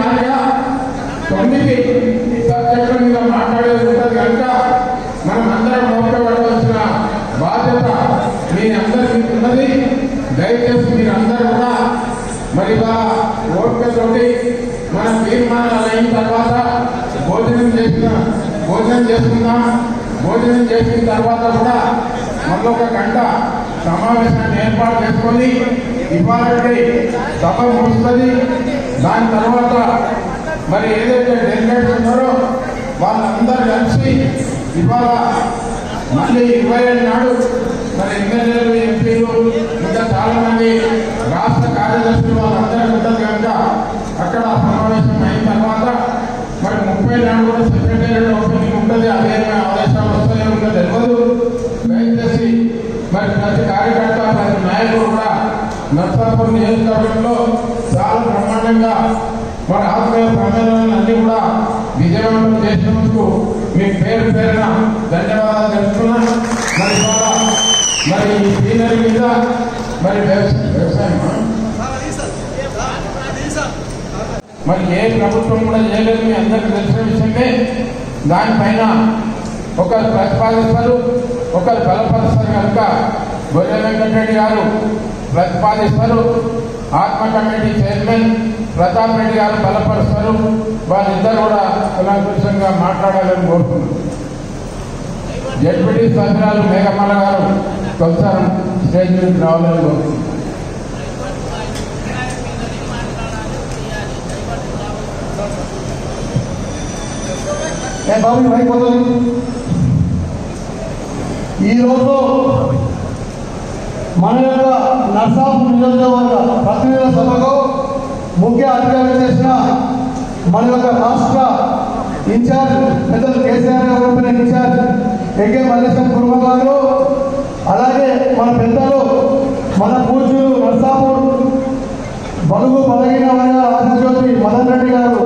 నాలుగా తొమ్మిది. సబ్జెక్టుల మీద మాట్లాడేది ఉంటుంది కనుక మనం అందరం ఓపికపడవలసిన బాధ్యత మీ అందరికీ ఉన్నది. దయచేసి మీరందరూ కూడా మరి ఇలా ఓపికతోటి మన తీర్మానాలు అయిన తర్వాత భోజనం చేసిన భోజనం చేసుకుందాం భోజనం చేసిన తర్వాత కూడా మళ్ళీ ఒక గంట సమావేశాన్ని ఏర్పాటు చేసుకొని ఇవాళ సభ ముగుస్తుంది. దాని తర్వాత మరి ఏదైతే డెలిగేట్స్ ఉన్నారో వాళ్ళందరూ కలిసి ఇవాళ మళ్ళీ ఇరవై ఏడు నాడు మరి ఎమ్మెల్యేలు ఎంపీలు ఇంకా చాలా మంది రాష్ట్ర కార్యదర్శులు వాళ్ళందరూ ఉంటారు కనుక అక్కడ సమావేశం అయిన తర్వాత మరి ముప్పై నాడు కూడా సెక్రటేరియట్ ఓపెనింగ్ ఉంటుంది. అదేమి ఆదేశాలు వస్తాయో ఇంకా తెలియదు దయచేసి మరి ప్రతి కార్యకర్త ప్రతి నాయకుడు కూడా నర్సాపూర్ నియోజకవర్గంలో చాలా బ్రహ్మాండంగా మరి ఆత్మీయ సమ్మేళనాలు అన్ని కూడా విజయవంతం చేసినందుకు మీ పేరు పేరున ధన్యవాదాలు తెలుపుతున్నా. మరి ద్వారా మరి ఈ సీనరీ మీద మరి వ్యవసాయం మరి ఏ ప్రభుత్వం కూడా చేయలేదు మీ అందరికీ తెలిసిన విషయమే. దానిపైన ఒకరు ప్రతిపాదిస్తారు ఒకరు బలపరుస్తారు కనుక గొర్రె వెంకటరెడ్డి గారు ప్రతిపాదిస్తారు. ఆత్మ కమిటీ చైర్మన్ ప్రతాప్ రెడ్డి గారు బలపరుస్తారు. వారిద్దరు కూడా కులాంకుశంగా మాట్లాడాలని కోరుతున్నారు జడ్పీటీ సభ్యురాలు మేఘమల్ల గారు కొంచెం స్టేజ్ నుంచి రావాలని కోరుతున్నారు ఏ బాబు అయిపోతుంది ఈరోజు మన యొక్క నర్సాపు నియోజకవర్గ ప్రతినిధుల సభకు ముఖ్య అధికారులు చేసిన మన యొక్క రాష్ట్ర ఇన్ఛార్జ్ పెద్దలు కేసీఆర్ గారు ఇన్ఛార్జ్ ఎంకే మల్లేశ్వర కుర్మ గారు అలాగే మన పెద్దలు మన పూజలు నర్సాపూర్ బలుగు బలహీన వర్గాల ఆశజ్యోతి మదన్ రెడ్డి గారు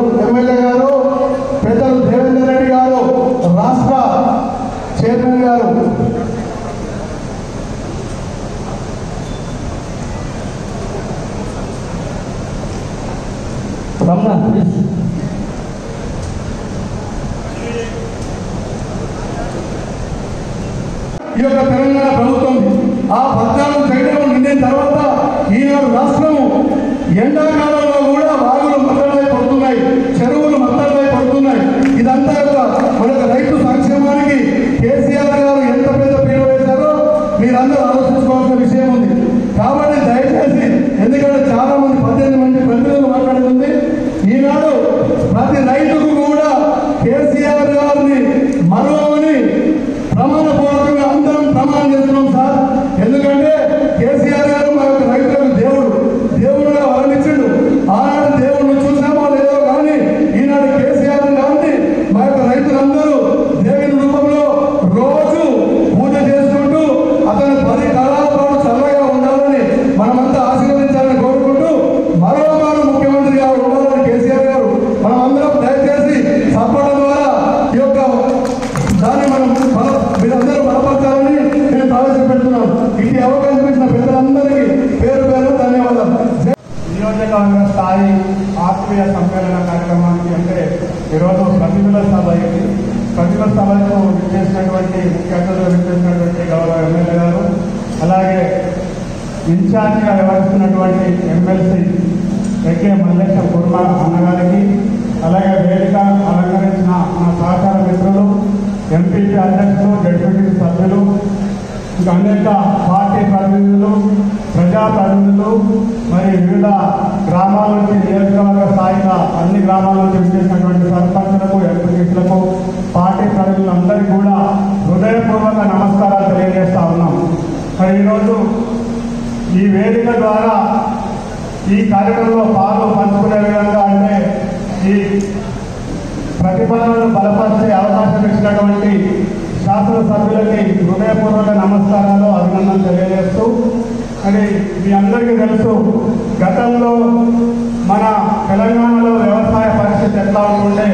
తెలంగాణలో వ్యవసాయ పరిస్థితి ఎట్లా ఉంటుండే?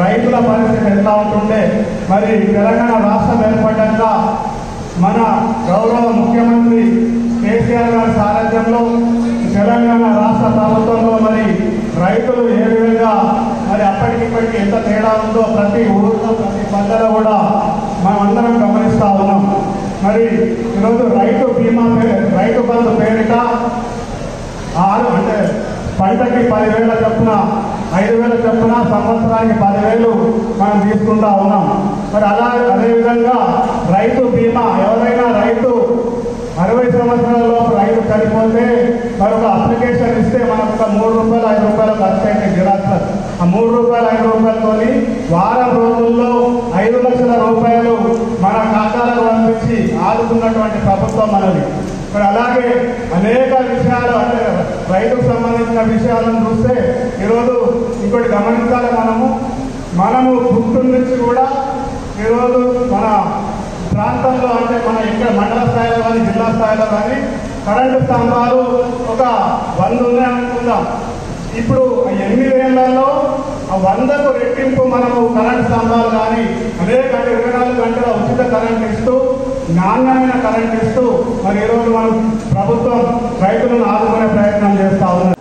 రైతుల పరిస్థితి ఎట్లా ఉంటుండే? మరి తెలంగాణ రాష్ట్రం ఏర్పడ్డాక మన గౌరవ ముఖ్యమంత్రి కేసీఆర్ గారి సారథ్యంలో తెలంగాణ రాష్ట్ర ప్రభుత్వంలో మరి రైతులు ఏ విధంగా మరి అప్పటికిప్పటికి ఎంత తేడా ఉందో ప్రతి ఊరిలో ప్రతి పల్లెలో కూడా మనం అందరం గమనిస్తా ఉన్నాం. మరి ఈరోజు రైతు బీమా రైతు బంధు పేరిట ఆరు అంటే పంటకి పదివేల చొప్పున ఐదు వేల చొప్పున సంవత్సరానికి పదివేలు మనం తీసుకుంటా ఉన్నాం. మరి అలా అదేవిధంగా రైతు బీమా ఎవరైనా రైతు అరవై సంవత్సరాల లోపు రైతు చనిపోతే మరొక అప్లికేషన్ ఇస్తే మనకు ఒక మూడు రూపాయలు ఐదు రూపాయలు ఖర్చు అయితే జిరాక్స్ ఆ మూడు రూపాయలు ఐదు రూపాయలతోని వారం రోజుల్లో ఐదు లక్షల రూపాయలు మన ఖాతాలకు పంపించి ఆదుకున్నటువంటి ప్రభుత్వం మనది. మరి అలాగే అనేక విషయాలు అంటే రైతుకు సంబంధించిన విషయాలను చూస్తే ఈరోజు ఇంకోటి గమనించాలి మనము. మనము గుంటూరు నుంచి కూడా ఈరోజు మన ప్రాంతంలో అంటే మన ఇక్కడ మండల స్థాయిలో కానీ జిల్లా స్థాయిలో కానీ కరెంటు స్తంభాలు ఒక వంద ఉన్నాయనుకుందాం ఇప్పుడు ఎనిమిది వేలలో ఆ వందకు రెట్టింపు మనము కరెంటు స్తంభాలు కానీ అనేక ఇరవై నాలుగు గంటల ఉచిత కరెంట్ ఇస్తూ నాణ్యమైన కరెంట్ ఇస్తూ మరి ఈరోజు మనం ప్రభుత్వం రైతులను ఆదుకునే ప్రయత్నం చేస్తా ఉన్నాం.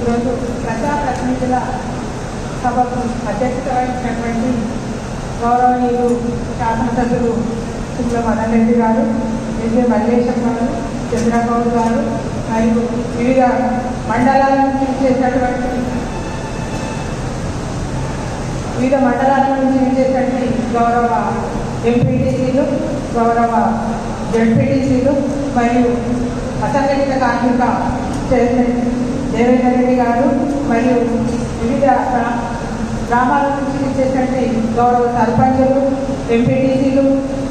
ఈరోజు ప్రజాప్రతినిధుల సభకు అధ్యక్షత వహించినటువంటి గౌరవనీయులు శాసనసభ్యులు సింగ్ల మదన్ రెడ్డి గారు ఎస్ఏ మల్లేశం గారు చంద్రబాబు గారు మరియు వివిధ మండలాల నుంచి చేసినటువంటి వివిధ మండలాల నుంచి చేసినటువంటి గౌరవ ఎంపీటీసీలు గౌరవ జడ్పీటీసీలు మరియు అసంఘటిత కార్మిక చైర్మన్ దేవేంద్ర రెడ్డి గారు మరియు వివిధ గ్రా- గ్రామాల నుంచి ఇచ్చేటువంటి గౌరవ సర్పంచులు ఎంపీటీసీలు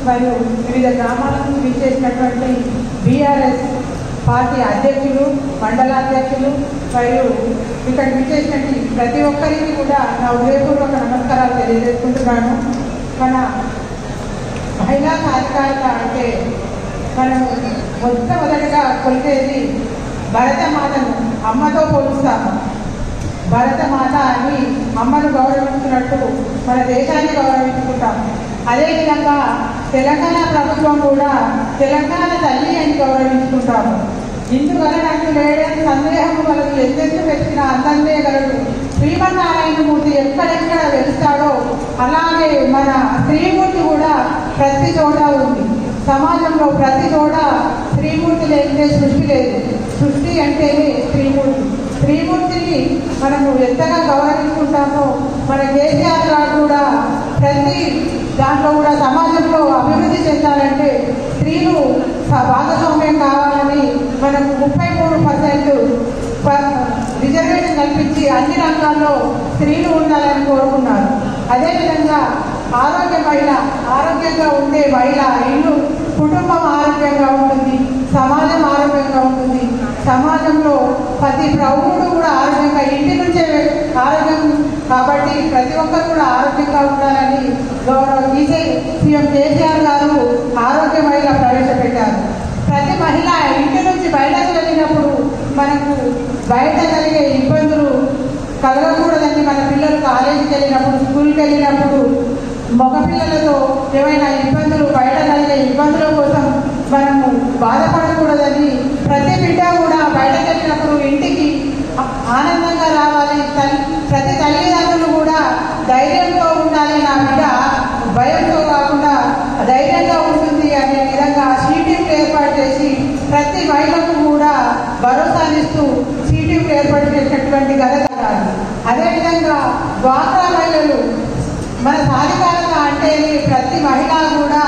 మరియు వివిధ గ్రామాల నుంచి ఇచ్చేసినటువంటి బీఆర్ఎస్ పార్టీ అధ్యక్షులు మండలాధ్యక్షులు మరియు ఇక్కడ విచ్చేసినటువంటి ప్రతి ఒక్కరికి కూడా నా ఉదయపూర్వక నమస్కారాలు తెలియజేసుకుంటున్నాను. మన అయినా సాధికారత అంటే మనం మొట్టమొదటిగా కొలిచేది భరతమాతను అమ్మతో పోలుస్తాము. భరతమాత అని అమ్మను గౌరవించినట్టు మన దేశాన్ని గౌరవించుకుంటాం అదేవిధంగా తెలంగాణ ప్రభుత్వం కూడా తెలంగాణ తల్లి అని గౌరవించుకుంటాము. ఇందువలనట్టు లేడని సందేహం వలన ఎంతెంత పెట్టిన అందందే గలడు శ్రీమన్నారాయణమూర్తి ఎక్కడెక్కడ వెలుస్తాడో అలాగే మన శ్రీమూర్తి కూడా ప్రతి చోట ఉంది. సమాజంలో ప్రతి చోట శ్రీమూర్తి లేనిదే సృష్టి లేదు. సృష్టి అంటేనే శ్రీమూర్తి శ్రీమూర్తిని మనము ఎంతగా గౌరవించుకుంటామో మన కేసీఆర్ గారు కూడా ప్రతి దాంట్లో కూడా సమాజంలో అభివృద్ధి చెందాలంటే స్త్రీలు భాగస్వామ్యం కావాలని మనకు ముప్పై మూడు పర్సెంట్ రిజర్వేషన్ కల్పించి అన్ని రంగాల్లో స్త్రీలు ఉండాలని కోరుకున్నారు. అదేవిధంగా ఆరోగ్య మహిళ ఆరోగ్యంగా ఉండే మహిళ ఇల్లు కుటుంబం ఆరోగ్యంగా ఉంటుంది సమాజం ఆరోగ్యంగా ఉంటుంది. సమాజంలో ప్రతి ప్రభువుడు కూడా ఆరోగ్యంగా ఇంటి నుంచే ఆరోగ్యం కాబట్టి ప్రతి ఒక్కరు కూడా ఆరోగ్యంగా ఉండాలని గౌరవ ఈసీ సీఎం కేసీఆర్ గారు ఆరోగ్య మహిళ ప్రవేశపెట్టారు. ప్రతి మహిళ ఇంటి నుంచి బయటకు వెళ్ళినప్పుడు మనకు బయట కలిగే ఇబ్బందులు కలగకూడదని మన పిల్లలు కాలేజీకి వెళ్ళినప్పుడు స్కూల్కి వెళ్ళినప్పుడు మగపిల్లలతో ఏమైనా ఇబ్బందులు బయట కలిగే ఇబ్బందుల కోసం మనము బాధపడకూడదని ప్రతి బిడ్డ కూడా బయటకు వెళ్ళినప్పుడు ఇంటికి ఆనందంగా రావాలి తల్లి ప్రతి తల్లిదండ్రులు కూడా ధైర్యంతో ఉండాలి నా బిడ్డ. భయంతో కాకుండా ధైర్యంగా ఉంటుంది అనే విధంగా సీటింగ్ ఏర్పాటు చేసి ప్రతి మహిళకు కూడా భరోసానిస్తూ సీటింగ్ ఏర్పాటు చేసినటువంటి ఘనత అదేవిధంగా డ్వాక్రా మహిళలు మన సాధికారత అంటే ప్రతి మహిళ కూడా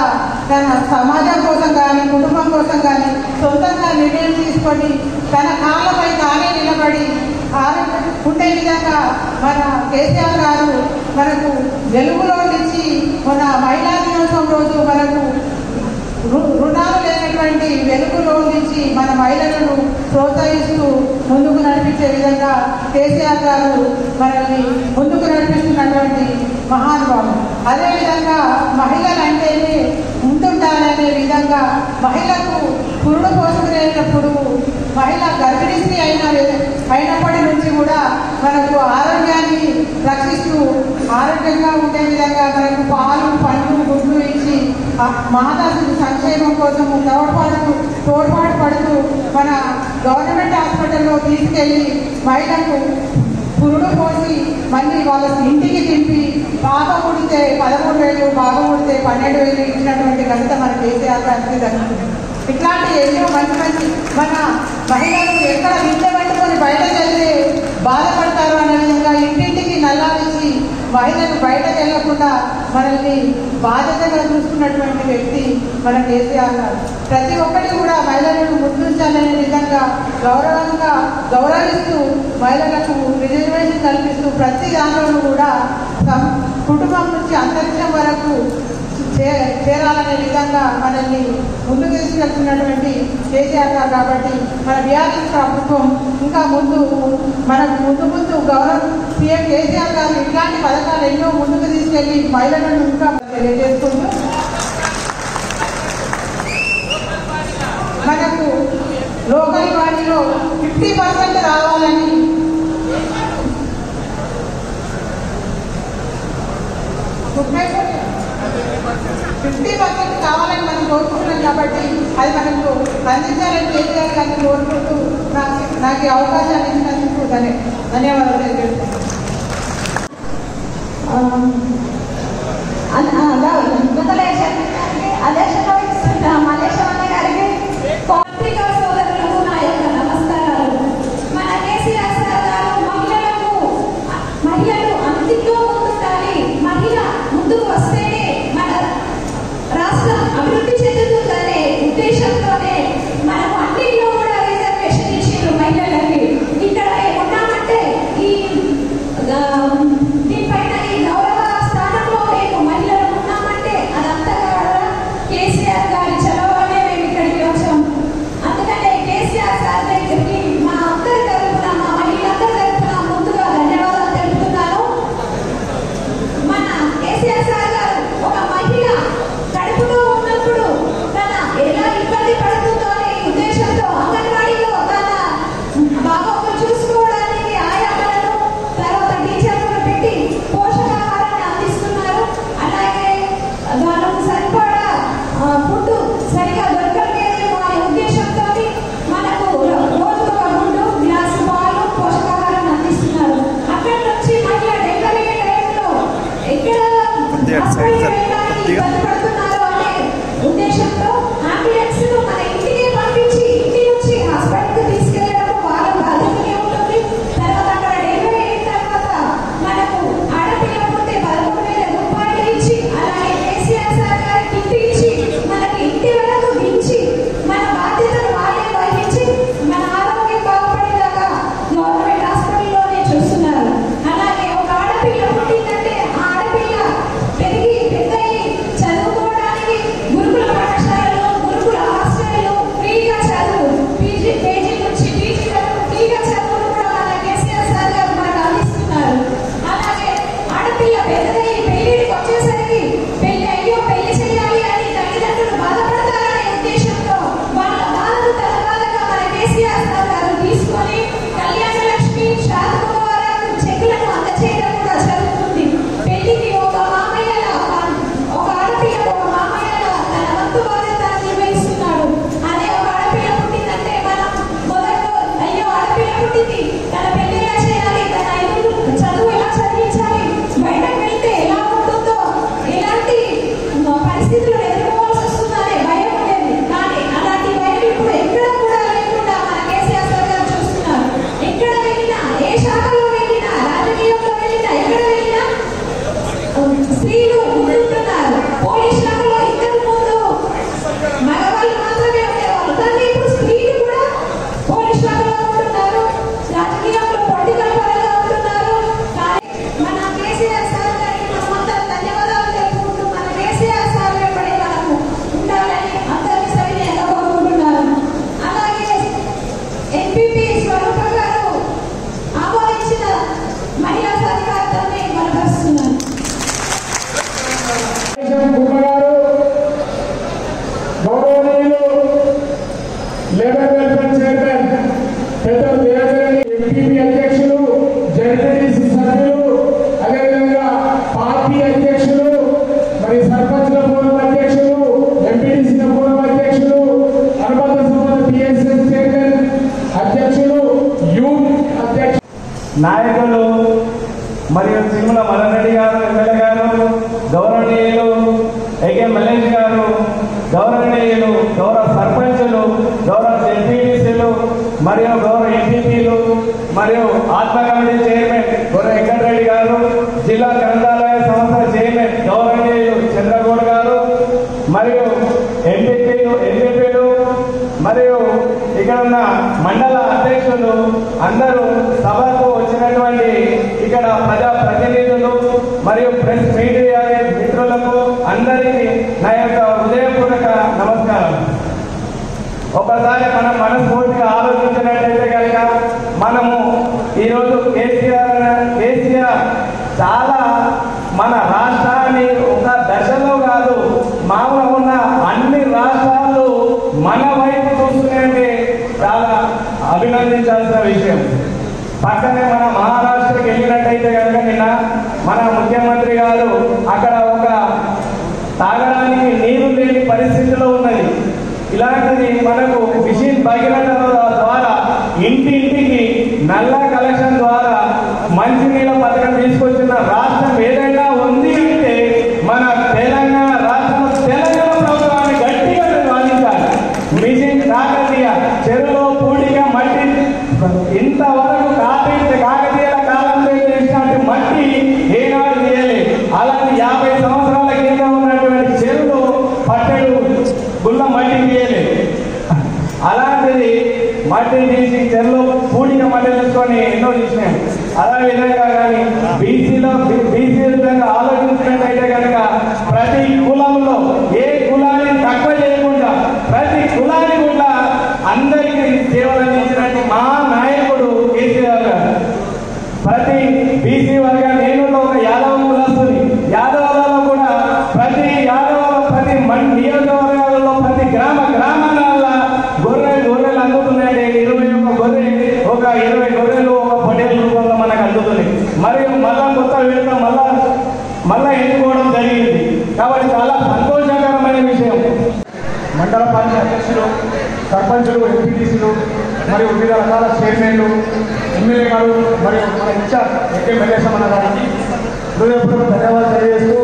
తన సమాజం కోసం కానీ కుటుంబం కోసం కానీ సొంతంగా నిర్ణయం తీసుకొని తన కాళ్ళపై తానే నిలబడి ఆరోగ్యం ఉండే విధంగా మన కేసీఆర్ గారు మనకు వెలుగులో నుంచి మన మహిళా దినోత్సవం రోజు మనకు రుణాలు లేనటువంటి వెలుగులో నుంచి మన మహిళలను ప్రోత్సహిస్తూ ముందుకు నడిపించే విధంగా కేసీఆర్ గారు మనల్ని ముందుకు నడిపిస్తున్నటువంటి మహానుభావం అదేవిధంగా మహిళలు అంటేనే ముందుండాలనే విధంగా మహిళకు పురుడు పోసుకునేటప్పుడు మహిళ గర్భిణీ స్త్రీ అయిన అయినప్పటి నుంచి కూడా మనకు ఆరోగ్యాన్ని రక్షిస్తూ ఆరోగ్యంగా ఉండే విధంగా మనకు పాలు పండ్లు గుడ్లు ఇచ్చి మహాదాసు సంక్షేమం కోసం తోడ్పాటు తోడ్పాటు పడుతూ మన గవర్నమెంట్ హాస్పిటల్లో తీసుకెళ్ళి మహిళకు పురుడు పోసి మళ్ళీ వాళ్ళ ఇంటికి తింపి బాగా ఉడితే పదమూడు వేలు బాగా ఉడితే పన్నెండు వేలు ఇచ్చినటువంటి ఘనత మన కేసీఆర్ గారికి దక్కుతుంది ఇట్లాంటి ఎన్నో మంచి మంచి మన మహిళలు ఎక్కడ విద్య పట్టుకొని బయటకు వెళ్తే బాధపడతారు అనే విధంగా ఇంటింటికి నల్లాలించి మహిళలు బయటకు వెళ్ళకుండా మనల్ని బాధ్యతగా చూసుకున్నటువంటి వ్యక్తి మన కేసీఆర్ గారు. ప్రతి ఒక్కటి కూడా మహిళలను ముందుంచాలనే విధంగా గౌరవంగా గౌరవిస్తూ మహిళలకు రిజర్వేషన్ కల్పిస్తూ ప్రతి దానిలోనూ కూడా కుటుంబం నుంచి అంతరిక్షం వరకు చే- చేరాలనే విధంగా మనల్ని ముందుకు తీసుకెళ్తున్నటువంటి కేసీఆర్ గారు కాబట్టి మన బీఆర్ఎస్ ప్రభుత్వం ఇంకా ముందు మన ముందు ముందు గౌరవ సీఎం కేసీఆర్ గారు ఇట్లాంటి పథకాలు ఎన్నో ముందుకు తీసుకెళ్ళి మహిళలను ఇంకా తెలియజేసుకుంటూ మనకు లోకల్ వాటిలో ఫిఫ్టీ పర్సెంట్ రావాలని ఫిఫ్టీ పర్సెంట్ కావాలని మనం కోరుకుంటున్నాం కాబట్టి అది మనకు అందించాలని కేసీఆర్ గారిని కోరుకుంటూ నాకు నాకు ఈ అవకాశాన్ని ఇచ్చినందుకు ధన్య ధన్యవాదాలు తెలియజేస్తున్నాను అదే María Santa. ఒక్కసారి మనం మనస్ఫూర్తిగా ఆలోచించినట్లయితే కనుక మనము ఈరోజు కేసీఆర్ కేసీఆర్ చాలా మన రాష్ట్రాన్ని ఒక దశలో కాదు మామూలు ఉన్న అన్ని రాష్ట్రాలు మన వైపు చూస్తున్నాయంటే చాలా అభినందించాల్సిన విషయం. పక్కనే మన మహారాష్ట్రకి వెళ్ళినట్టయితే కనుక నిన్న మన ముఖ్యమంత్రి గారు అక్కడ ఒక తాగడానికి నీరు లేని పరిస్థితిలో ఉన్నది ఇలాంటిది మనకు మిషన్ భగీరథ ద్వారా ఇంటి ఇంటికి నల్ల కలెక్షన్ ద్వారా మంచినీళ్ళ పథకం తీసుకొచ్చిన రాష్ట్రం ఏదైనా ఉంది అంటే మన తెలంగాణ రాష్ట్రం తెలంగాణ ప్రభుత్వాన్ని గట్టిగా మేము వాదించాలి మిషన్ కాకతీయ చెరువులో పూడిగా మట్టి ఇంతవరకు కాకతీయ కాకతీయుల కాలంలో చేసినట్టు మట్టి ఏనాడు తీయలేదు అలాంటి యాభై సంవత్సరాల కింద ఉన్నటువంటి చెరువులు పట్టెడు గుళ్ళ మట్టి తీయలేదు అలాంటిది మట్టి తీసి చెరువులో పూడిక మట్టి తీసుకొని ఎన్నో తీసినాం అదే విధంగా కానీ బీసీలో బీసీ విధంగా ఆలోచించినట్టయితే కనుక ప్రతి కులంలో ఏ కులాన్ని తక్కువ చేయకుండా ప్రతి కులాన్ని కూడా అందరికీ సేవలు అందించినట్టు మా నాయకుడు కేసీఆర్ గారు ప్రతి బీసీ వర్గ నేను ఒక యాదవ కులస్తుని యాదవాలలో కూడా ప్రతి యాదవ ప్రతి మం- నియోజకవర్గాలలో ప్రతి గ్రామ గ్రామాల గొర్రె గొర్రెలు అందుతున్నాయండి ఇరవై ఒక గొర్రె ఒక ఇరవై గొర్రెలు ఒక పొటేల రూపంలో మనకు అందుతున్నాయి మరియు మళ్ళా కొత్త విడత మళ్ళా మళ్ళా ఎన్నుకోవడం జరిగింది కాబట్టి చాలా సంతోషకరమైన విషయం మండల పార్టీ అధ్యక్షులు సర్పంచులు ఎంపీటీసీలు మరియు వివిధ రకాల చైర్మన్లు ఎమ్మెల్యే గారు మరియు మన ఇన్ఛార్జ్ ఎక్కే మల్లేశమన్న గారికి హృదయపూర్వక ధన్యవాదాలు తెలియజేస్తూ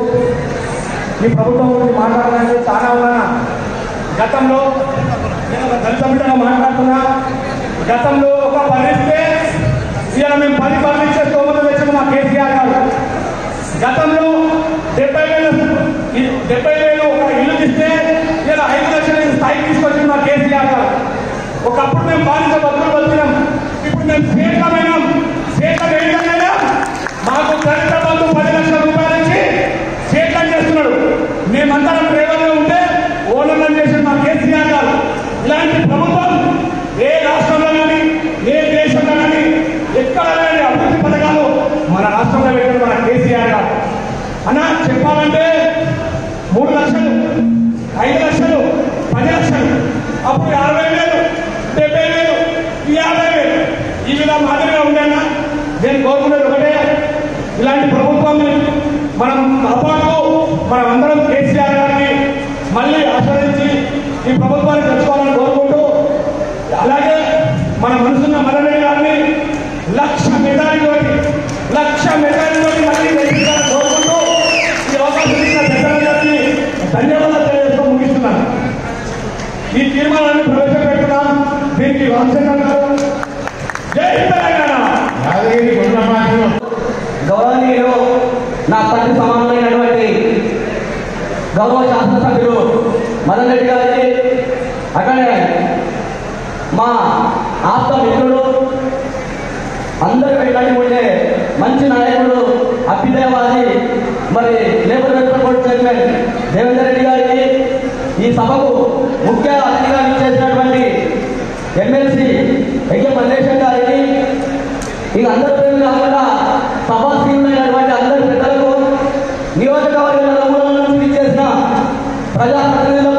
ఈ ప్రభుత్వం గురించి మాట్లాడాలంటే చాలా వలన గతంలో నేను ఒక దళిత బిడ్డగా మాట్లాడుతున్నా. గతంలో ఒక పరిస్తే ఇలా మేము పది పనులు ఇచ్చే స్తోమత తెచ్చిన మా కేసీఆర్ గారు. గతంలో డెబ్బై వేలు డెబ్బై వేలు ఒక ఇల్లు ఇస్తే ఇలా ఐదు లక్షల స్థాయికి తీసుకొచ్చిన మా కేసీఆర్ గారు. ఒకప్పుడు మేము బాధిత బతుకులు బతికినాం. ఇప్పుడు మేము శ్వేతమైనాం శ్వేతం ఏ మాకు దళిత బంధు పది లక్షల రూపాయలు ఇచ్చి శ్వేతం చేస్తున్నాడు మేమందరం డ్రైవర్గా ఉంటే ఓనర్లను చేసిన మా కేసీఆర్ గారు ఇలాంటి ప్రభుత్వం ఏ రాష్ట్రంలో కానీ ఏ దేశంలో కానీ ఎక్కడ లేని అభివృద్ధి పథకాలు మన రాష్ట్రంలో పెట్టిన మన కేసీఆర్ గారు అన్న చెప్పాలంటే మూడు లక్షలు ఐదు లక్షలు పది లక్షలు అప్పుడు అరవై వేలు డెబ్బై వేలు యాభై వేలు ఈ విధంగా మాదిరిగా ఉండేనా నేను కోరుకునేది ఒకటే ఇలాంటి ప్రభుత్వాన్ని మనం కాపాడుతూ మనం అందరం కేసీఆర్ గారిని మళ్ళీ ఆశ్రయించి ఈ ప్రభుత్వాన్ని తెచ్చుకోవాలని కోరుకుంటూ అలాగే మన మనసున్న మరణి గారిని లక్ష మెజారిటీ లక్ష మెజారిటీ మళ్ళీ గెలిపించాలని కోరుకుంటూ ఈ అవకాశం ఇచ్చిన పెద్దలందరికీ ధన్యవాదాలు తెలియజేస్తూ ముగిస్తున్నాను. ఈ తీర్మానాన్ని ప్రవేశపెట్టున్నాం దీనికి వంశంగా గారు. జై తెలంగాణ! గౌరవనీయులు నా తండ్రి సమానమైనటువంటి గౌరవ శాసనసభ్యులు మదన్ రెడ్డి గారికి అక్కడే మా ఆప్త మిత్రుడు అందరి వెళ్ళి ఉండే మంచి నాయకుడు అభ్యుదయవాది మరి labour welfare board chairman Devender Reddy గారికి ఈ సభకు ముఖ్య అతిథిగా ఇచ్చేసినటువంటి ఎమ్మెల్సీ ఎగ్గే మల్లేశం గారికి ఇక అందరి పేర్లు కాకుండా సభాసీనులైనటువంటి అందరి పెద్దలకు నియోజకవర్గ నలుమూలల నుంచి చేసిన ప్రజాప్రతినిధులకు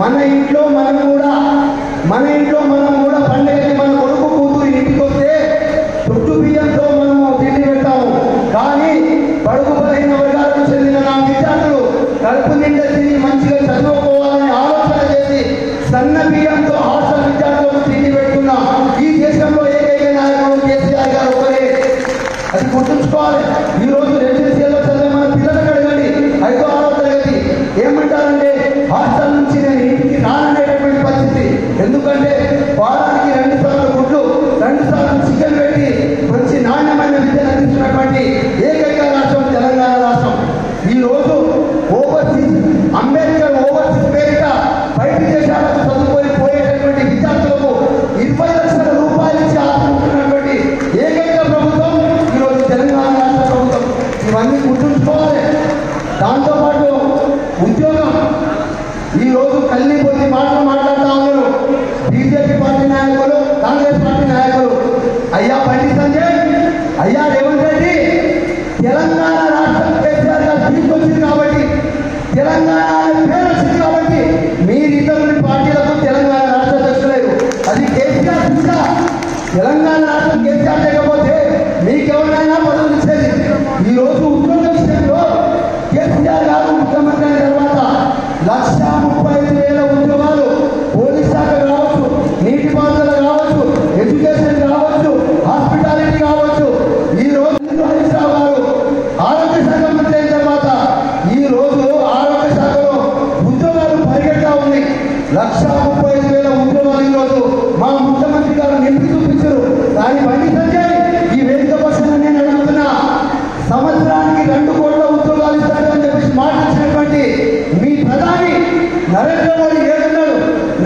మన ఇంట్లో మనం కూడా మన ఇంట్లో మనం కూడా పండేది మన కొడుకు కూతురు ఇంటికి వస్తే చుట్టు బియ్యంతో మనం తిండి పెడతాము. కానీ పడుకు పదిహేను వర్గాలకు చెందిన నా విద్యార్థులు కడుపు నిండా తిని మంచిగా చదువుకోవాలని ఆలోచన చేసి సన్న బియ్యంతో హాస్టల్ విద్యార్థులకు తిండి పెడుతున్నా ఈ దేశంలో ఏకైక నాయకులు కేసీఆర్ గారు ఒకరే. అది గుర్తుంచుకోవాలి.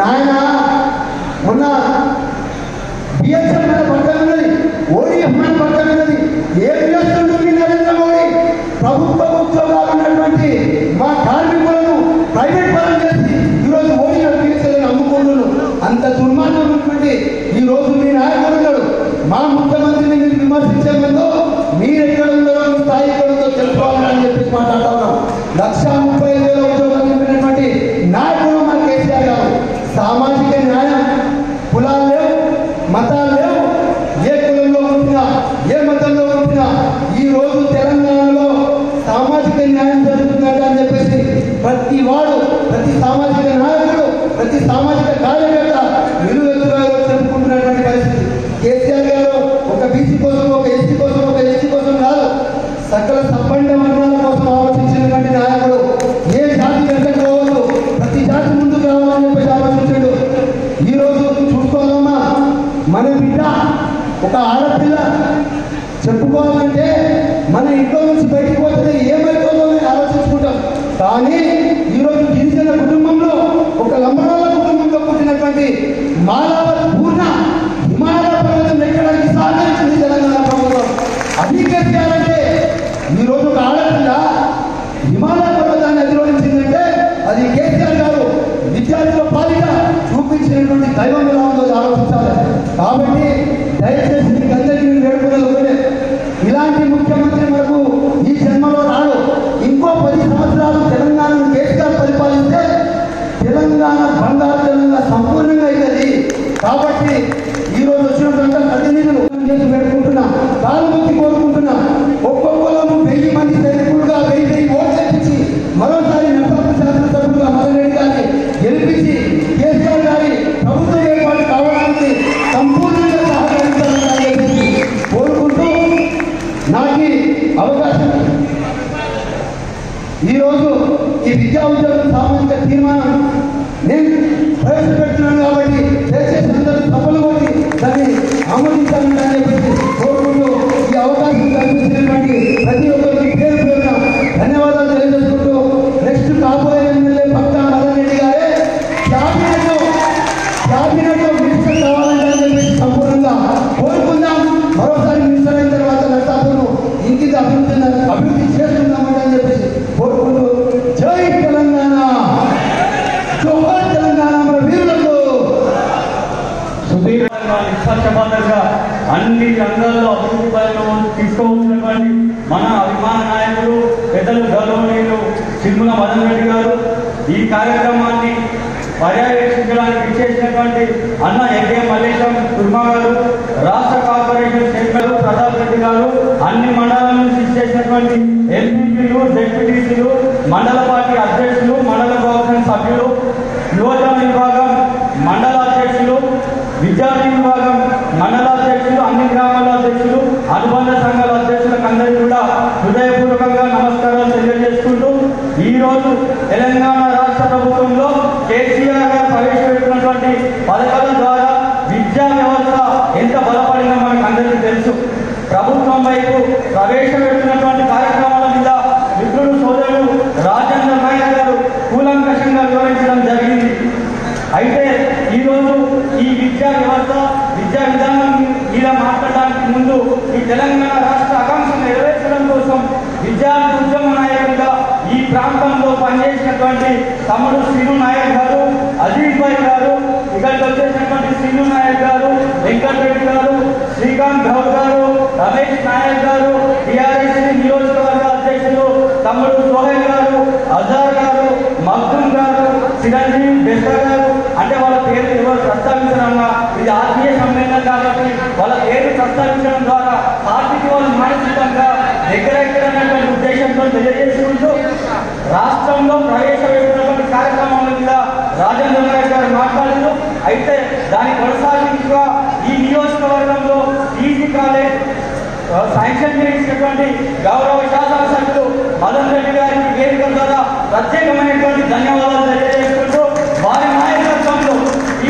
ఆయన మొన్న బిఎస్ఎఫ్ పథకం ఉన్నది ఓడిఎఫ్ పథకం ఉన్నది. ఏం చేస్తుంటుంది నరేంద్ర మోడీ? ప్రభుత్వ ఉద్యోగాలు ఉన్నటువంటి మా కార్మికులను ప్రైవేట్ పరం చేసి ఈరోజు మోడీ బిఎస్ఎఫ్ అమ్ముకుంటున్నాను అంత దుర్మార్గం ఉన్నటువంటి ఈ రోజు మీ నాయకులు ఉన్నాడు. మా ముఖ్యమంత్రిని మీరు విమర్శించే ముందు మీరు ఎక్కడ ఉన్నారో స్థాయి ఎక్కడ ఉందో తెలుసుకోవాలని చెప్పి మాట్లాడుతున్నాం లక్ష్యాన్ని తీసుకోవచ్చినటువంటి మన అభిమాన నాయకులు పెద్దలు గౌరవనీయులు సిమ్ముల మదన్ రెడ్డి గారు ఈ కార్యక్రమాన్ని పర్యవేక్షించడానికి ఇచ్చేసినటువంటి అన్న ఎన్కే మల్లేశం కుర్మా గారు రాష్ట్ర కార్పొరేషన్ చైర్మన్ ప్రతాప్ రెడ్డి గారు అన్ని మండలాల నుంచి ఇచ్చేసినటువంటి ఎంపీపీలు డెప్యూటీసీలు మండల పార్టీ అధ్యక్షులు మండల గవర్నమెంట్ సభ్యులు యువజన విభాగం మండల అధ్యక్షులు విద్యార్థి విభాగం మండల అధ్యక్షులు అన్ని గ్రామాల అధ్యక్షులు అనుబంధ సంఘాల అధ్యక్షులకు అందరికీ కూడా హృదయపూర్వకంగా నమస్కారాలు తెలియజేసుకుంటూ ఈ రోజు తెలంగాణ రాష్ట్ర ప్రభుత్వంలో కేసీఆర్ గారు ప్రవేశపెట్టినటువంటి పథకాల ద్వారా విద్యా వ్యవస్థ ఎంత బలపడిందో మనకు అందరికీ తెలుసు. ప్రభుత్వం వైపు ప్రవేశపెట్టినటువంటి కార్యక్రమాల మీద మిత్రులు సోదరులు రాజేంద్ర నాయక్ గారు కూలంకషంగా వివరించడం జరిగింది. అయితే ఈరోజు ఈ విద్యా వ్యవస్థ విద్యా విధానం మీద మాట్లాడడానికి ముందు ఈ తెలంగాణ రాష్ట్ర ఆకాంక్షను నెరవేర్చడం కోసం విద్యా ఉద్యమ నాయకులుగా ఈ ప్రాంతంలో పనిచేసినటువంటి తమ్ముడు శ్రీను నాయక్ గారు అజీజ్ భాయ్ గారు ఇక్కడికి వచ్చేసినటువంటి శ్రీను నాయక్ గారు వెంకటరెడ్డి గారు శ్రీకాంత్ గౌడ్ గారు రమేష్ నాయక్ గారు టిఆర్ఎస్ నియోజకవర్గ అధ్యక్షులు తమ్ముడు సోహెల్ గారు అజార్ గారు మగ్దుల్ గారు చిరంజీవి బెస్తా గారు. అంటే వాళ్ళ పేరు ఎవరు ప్రస్తావించడంగా ఇది ఆత్మీయ సమ్మేళనం కాబట్టి వాళ్ళ పేరు ప్రస్తావించడం ద్వారా పార్టీకి వాళ్ళు మానసికంగా ఎక్కడ ఉద్దేశంతో తెలియజేసుకుంటూ రాష్ట్రంలో ప్రవేశపెట్టినటువంటి కార్యక్రమాల మీద రాజేంద్ర నాయక్ గారు మాట్లాడుతూ అయితే దాని కొనసాగింపుగా ఈ నియోజకవర్గంలో ఈజీ కాలేజ్ శాంక్షన్ చేసినటువంటి గౌరవ శాసనసభ్యులు మదన్ రెడ్డి గారికి వేదిక ద్వారా ప్రత్యేకమైనటువంటి ధన్యవాదాలు తెలియజేసుకుంటూ వారి నాయకత్వంలో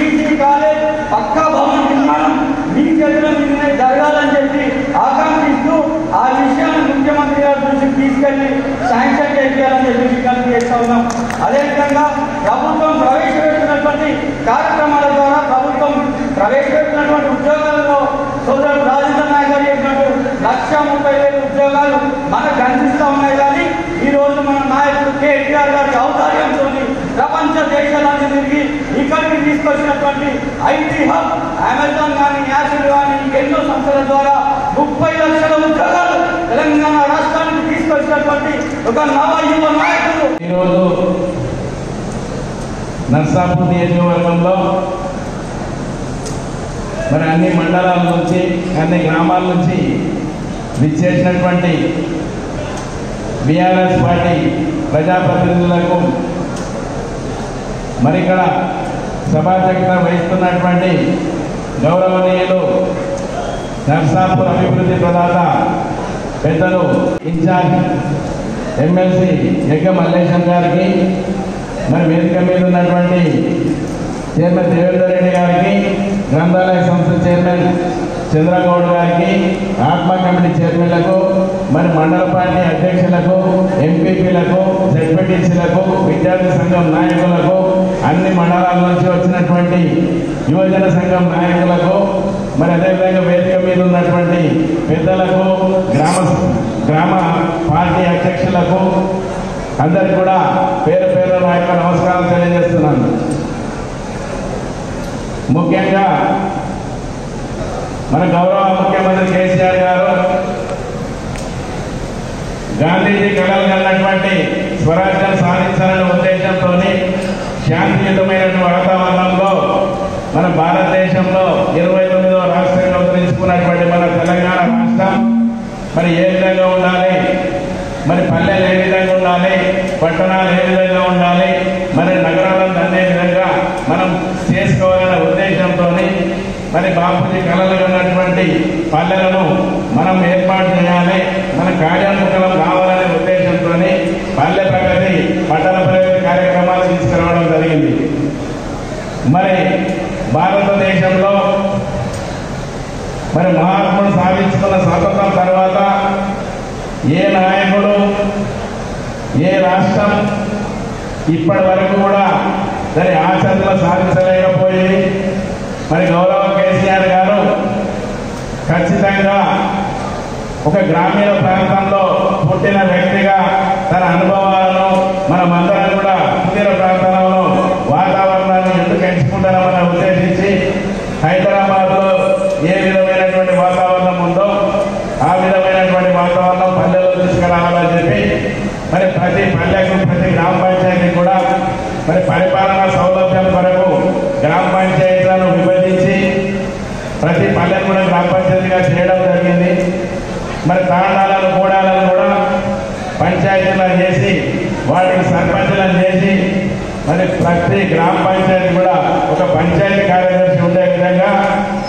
ఈజీ కాలేజ్ పక్కా భవన నిర్మాణం మీ చేతుల మీదనే జరగాలని చెప్పి ఆకాంక్షిస్తూ ఆ విషయాన్ని ముఖ్యమంత్రి గారి దృష్టికి తీసుకెళ్ళి శాంక్షన్ చేయాలని చెప్పి విజ్ఞప్తి చేస్తా ఉన్నాం అదేవిధంగా ప్రభుత్వం ప్రవేశపెడుతున్నటువంటి కార్యక్రమాల ద్వారా ప్రభుత్వం ప్రవేశపెట్టినటువంటి ఉద్యోగాలలో సోదరుడు రాజేంద్ర నాయక్ గారు చెప్పినట్టు లక్ష ముప్పై వేల ఉద్యోగాలు మనకు అందిస్తూ ఉన్నాయి కానీ ఈ రోజు మన నాయకుడు కేటీఆర్ గారి ఔదార్యంతో ప్రపంచ దేశాలన్నీ తిరిగి ఇక్కడికి తీసుకొచ్చినటువంటి ఐటీ హబ్ అమెజాన్ కానీ యాసిడ్ కానీ ఎన్నో సంస్థల ద్వారా ముప్పై లక్షల ఉద్యోగాలు తెలంగాణ రాష్ట్రానికి తీసుకొచ్చినటువంటి ఒక నవ యువ నాయకులు ఈరోజు నర్సాపూర్ నియోజకవర్గంలో మరి అన్ని మండలాల నుంచి అన్ని గ్రామాల నుంచి విచ్చేసినటువంటి బీఆర్ఎస్ పార్టీ ప్రజాప్రతినిధులకు మరి ఇక్కడ సభాధ్యక్షత వహిస్తున్నటువంటి గౌరవనీయులు నర్సాపూర్ అభివృద్ధి ప్రదాత పెద్దలు ఇన్ఛార్జ్ ఎమ్మెల్సీ యజ్ఞ మల్లేశం గారికి మరి వేదిక మీద ఉన్నటువంటి చైర్మన్ దేవేందర్ రెడ్డి గారికి గ్రంథాలయ సంస్థ చైర్మన్ చంద్రగౌడ్ గారికి ఆత్మ కమిటీ చైర్మన్లకు మరి మండల పార్టీ అధ్యక్షులకు ఎంపీపీలకు జడ్పీటీసీలకు విద్యార్థి సంఘం నాయకులకు అన్ని మండలాల నుంచి వచ్చినటువంటి యువజన సంఘం నాయకులకు మరి అదేవిధంగా వేదిక మీద ఉన్నటువంటి పెద్దలకు గ్రామ గ్రామ పార్టీ అధ్యక్షులకు అందరికి కూడా పేరు పేరు నా యొక్క నమస్కారం తెలియజేస్తున్నాను. ముఖ్యంగా మన గౌరవ ముఖ్యమంత్రి కేసీఆర్ గారు గాంధీజీ కళలు కన్నటువంటి స్వరాజ్యం సాధించాలనే ఉద్దేశంతో శాంతియుతమైనటువంటి వాతావరణంలో మన భారతదేశంలో ఇరవై తొమ్మిదవ రాష్ట్రంగా తీసుకున్నటువంటి మన తెలంగాణ రాష్ట్రం మరి ఏ విధంగా ఉండాలి? మరి పల్లెలు ఏ విధంగా ఉండాలి? పట్టణాలు ఏ విధంగా ఉండాలి? మరి నగరాలను అనే విధంగా మనం చేసుకోవాలనే ఉద్దేశంతో మరి బాపూజీ కళలు ఉన్నటువంటి పల్లెలను మనం ఏర్పాటు చేయాలి. మన కార్యానుకూలం కావాలనే ఉద్దేశంతో పల్లె ప్రగతి పట్టణ ప్రగతి కార్యక్రమాలు తీసుకురావడం జరిగింది. మరి భారతదేశంలో మరి మహాత్ముడు సాధించుకున్న స్వాతంత్రం తర్వాత ఏ నాయకుడు ఏ రాష్ట్రం ఇప్పటి వరకు కూడా దాని ఆచరణ సాధించలేకపోయింది. మరి గౌరవ కేసీఆర్ గారు ఖచ్చితంగా ఒక గ్రామీణ ప్రాంతంలో పుట్టిన వ్యక్తిగా తన అనుభవాలను మనమందరం కూడా పుట్టిన ప్రాంతంలో వాతావరణాన్ని ఎందుకు ఎంచుకుంటారని ఉద్దేశించి హైదరాబాద్లో ఏ విధమైనటువంటి వాతావరణం ఉందో ఆ విధమైనటువంటి వాతావరణం పల్లెల్లో తీసుకురావాలని చెప్పి మరి ప్రతి పల్లెకు ప్రతి గ్రామ పంచాయతీ కూడా మరి పరిపాలన సౌలభ్యం కొరకు గ్రామ పంచాయతీలను విభజించి ప్రతి పల్లెను కూడా గ్రామ పంచాయతీగా చేయడం జరిగింది మరి తాండాలను కూడాలను కూడా పంచాయతీలను చేసి వాటికి సర్పంచులను చేసి మరి ప్రతి గ్రామ పంచాయతీ కూడా ఒక పంచాయతీ కార్యదర్శి ఉండే విధంగా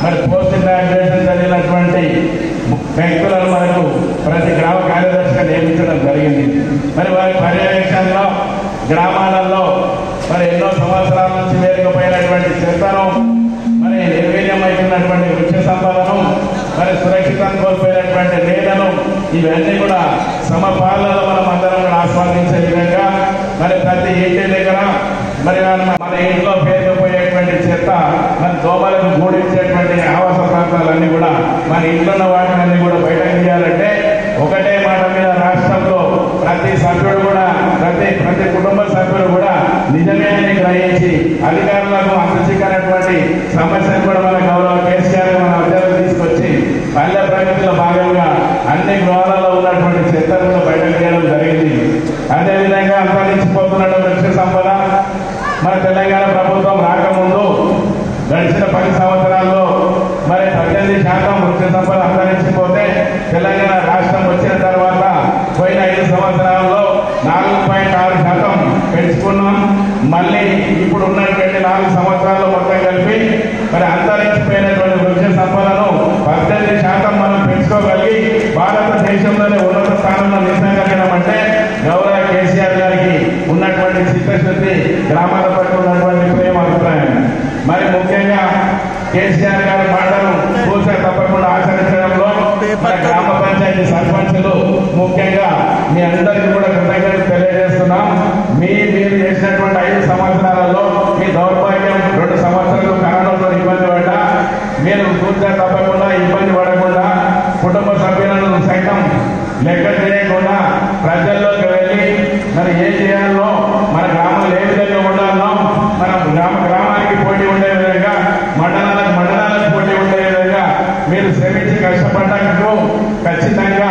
మరి పోస్ట్ గ్రాడ్యుయేషన్ చదివినటువంటి వ్యక్తులను మనకు ప్రతి గ్రామ కార్యదర్శిగా నియమించడం జరిగింది. మరి వారి పర్యవేక్షణలో గ్రామాలలో మరి ఎన్నో సంవత్సరాల నుంచి వేరుకుపోయినటువంటి చెత్తను మరి నిర్వీర్యమైతున్నటువంటి వృక్ష సంపదను మరి సురక్షితం కోల్పోయినటువంటి నీళ్ళను ఇవన్నీ కూడా సమపాలనలో మనం అందరం కూడా ఆస్వాదించే విధంగా మరి ప్రతి ఇంటిని మరి మన ఇంట్లో పేరుకుపోయేటువంటి చెత్త మన దోమలకు గూడించేటువంటి ఆవాస ప్రాంతాలన్నీ కూడా మన ఇంట్లో ఉన్న వాటిని కూడా బయటకు తీయాలంటే ఒకటే మాట మీద రాష్ట్రంలో ప్రతి సభ్యుడు కూడా ప్రతి ప్రతి కుటుంబ సభ్యుడు కూడా నిజమే అని గ్రహించి అధికారులకు అందించినటువంటి సమస్యను కూడా మన గౌరవ కేసీఆర్ మన అధ్యయనం తీసుకొచ్చి పల్లె ప్రగతిలో భాగంగా అన్ని గృహాలలో ఉన్నటువంటి చెత్తను బయటకు తీయడం జరిగింది. అదేవిధంగా అంతరించిపోతున్నటువంటి వృక్ష సంపద మన తెలంగాణ ప్రభుత్వం రాకముందు గడిచిన పది సంవత్సరాల్లో మరి పద్దెనిమిది శాతం వృక్ష సంపద అంతరించిపోతే తెలంగాణ రాష్ట్రం వచ్చిన తర్వాత పోయిన ఐదు సంవత్సరాల్లో నాలుగు పాయింట్ ఆరు శాతం పెంచుకున్నాం. మళ్ళీ ఇప్పుడు ఉన్నటువంటి నాలుగు సంవత్సరాల్లో మొత్తం కలిపి మరి అంతరించిపోయినటువంటి వృక్ష సంపదను పద్దెనిమిది శాతం మనం పెంచుకోగలిగి భారతదేశంలోనే ఉన్నత స్థానంలో నిలిచగలిగినామంటే గౌరవ కేసీఆర్ గారికి ఉన్నటువంటి చిత్తశుద్ధి గ్రామాల ఉన్నటువంటి ప్రేమ అభిప్రాయం. మరి ముఖ్యంగా కేసీఆర్ గారి మాటలు చూసే తప్పకుండా ఆచరించడంలో గ్రామ పంచాయతీ సర్పంచులు ముఖ్యంగా మీ అందరికీ కూడా కృతజ్ఞతలు తెలియజేస్తున్నాం. మీ మీరు చేసినటువంటి ఐదు సంవత్సరాలలో మీ దౌర్భాగ్యం రెండు సంవత్సరాలు కరోనాతో ఇబ్బంది పడ్డా. మీరు చూసే తప్పకుండా ఇబ్బంది పడకుండా కుటుంబ సభ్యులను సైతం లెక్క చేయకుండా ప్రజల్లోకి వెళ్ళి మరి ఏం చేయాలో మన గ్రామంలో ఏ విధంగా ఉండాలో మన గ్రామ గ్రామానికి పోటీ ఉండే విధంగా మండలాలకు మండలాలకు పోటీ ఉండే విధంగా మీరు శ్రమించి కష్టపడ్డానికి ఖచ్చితంగా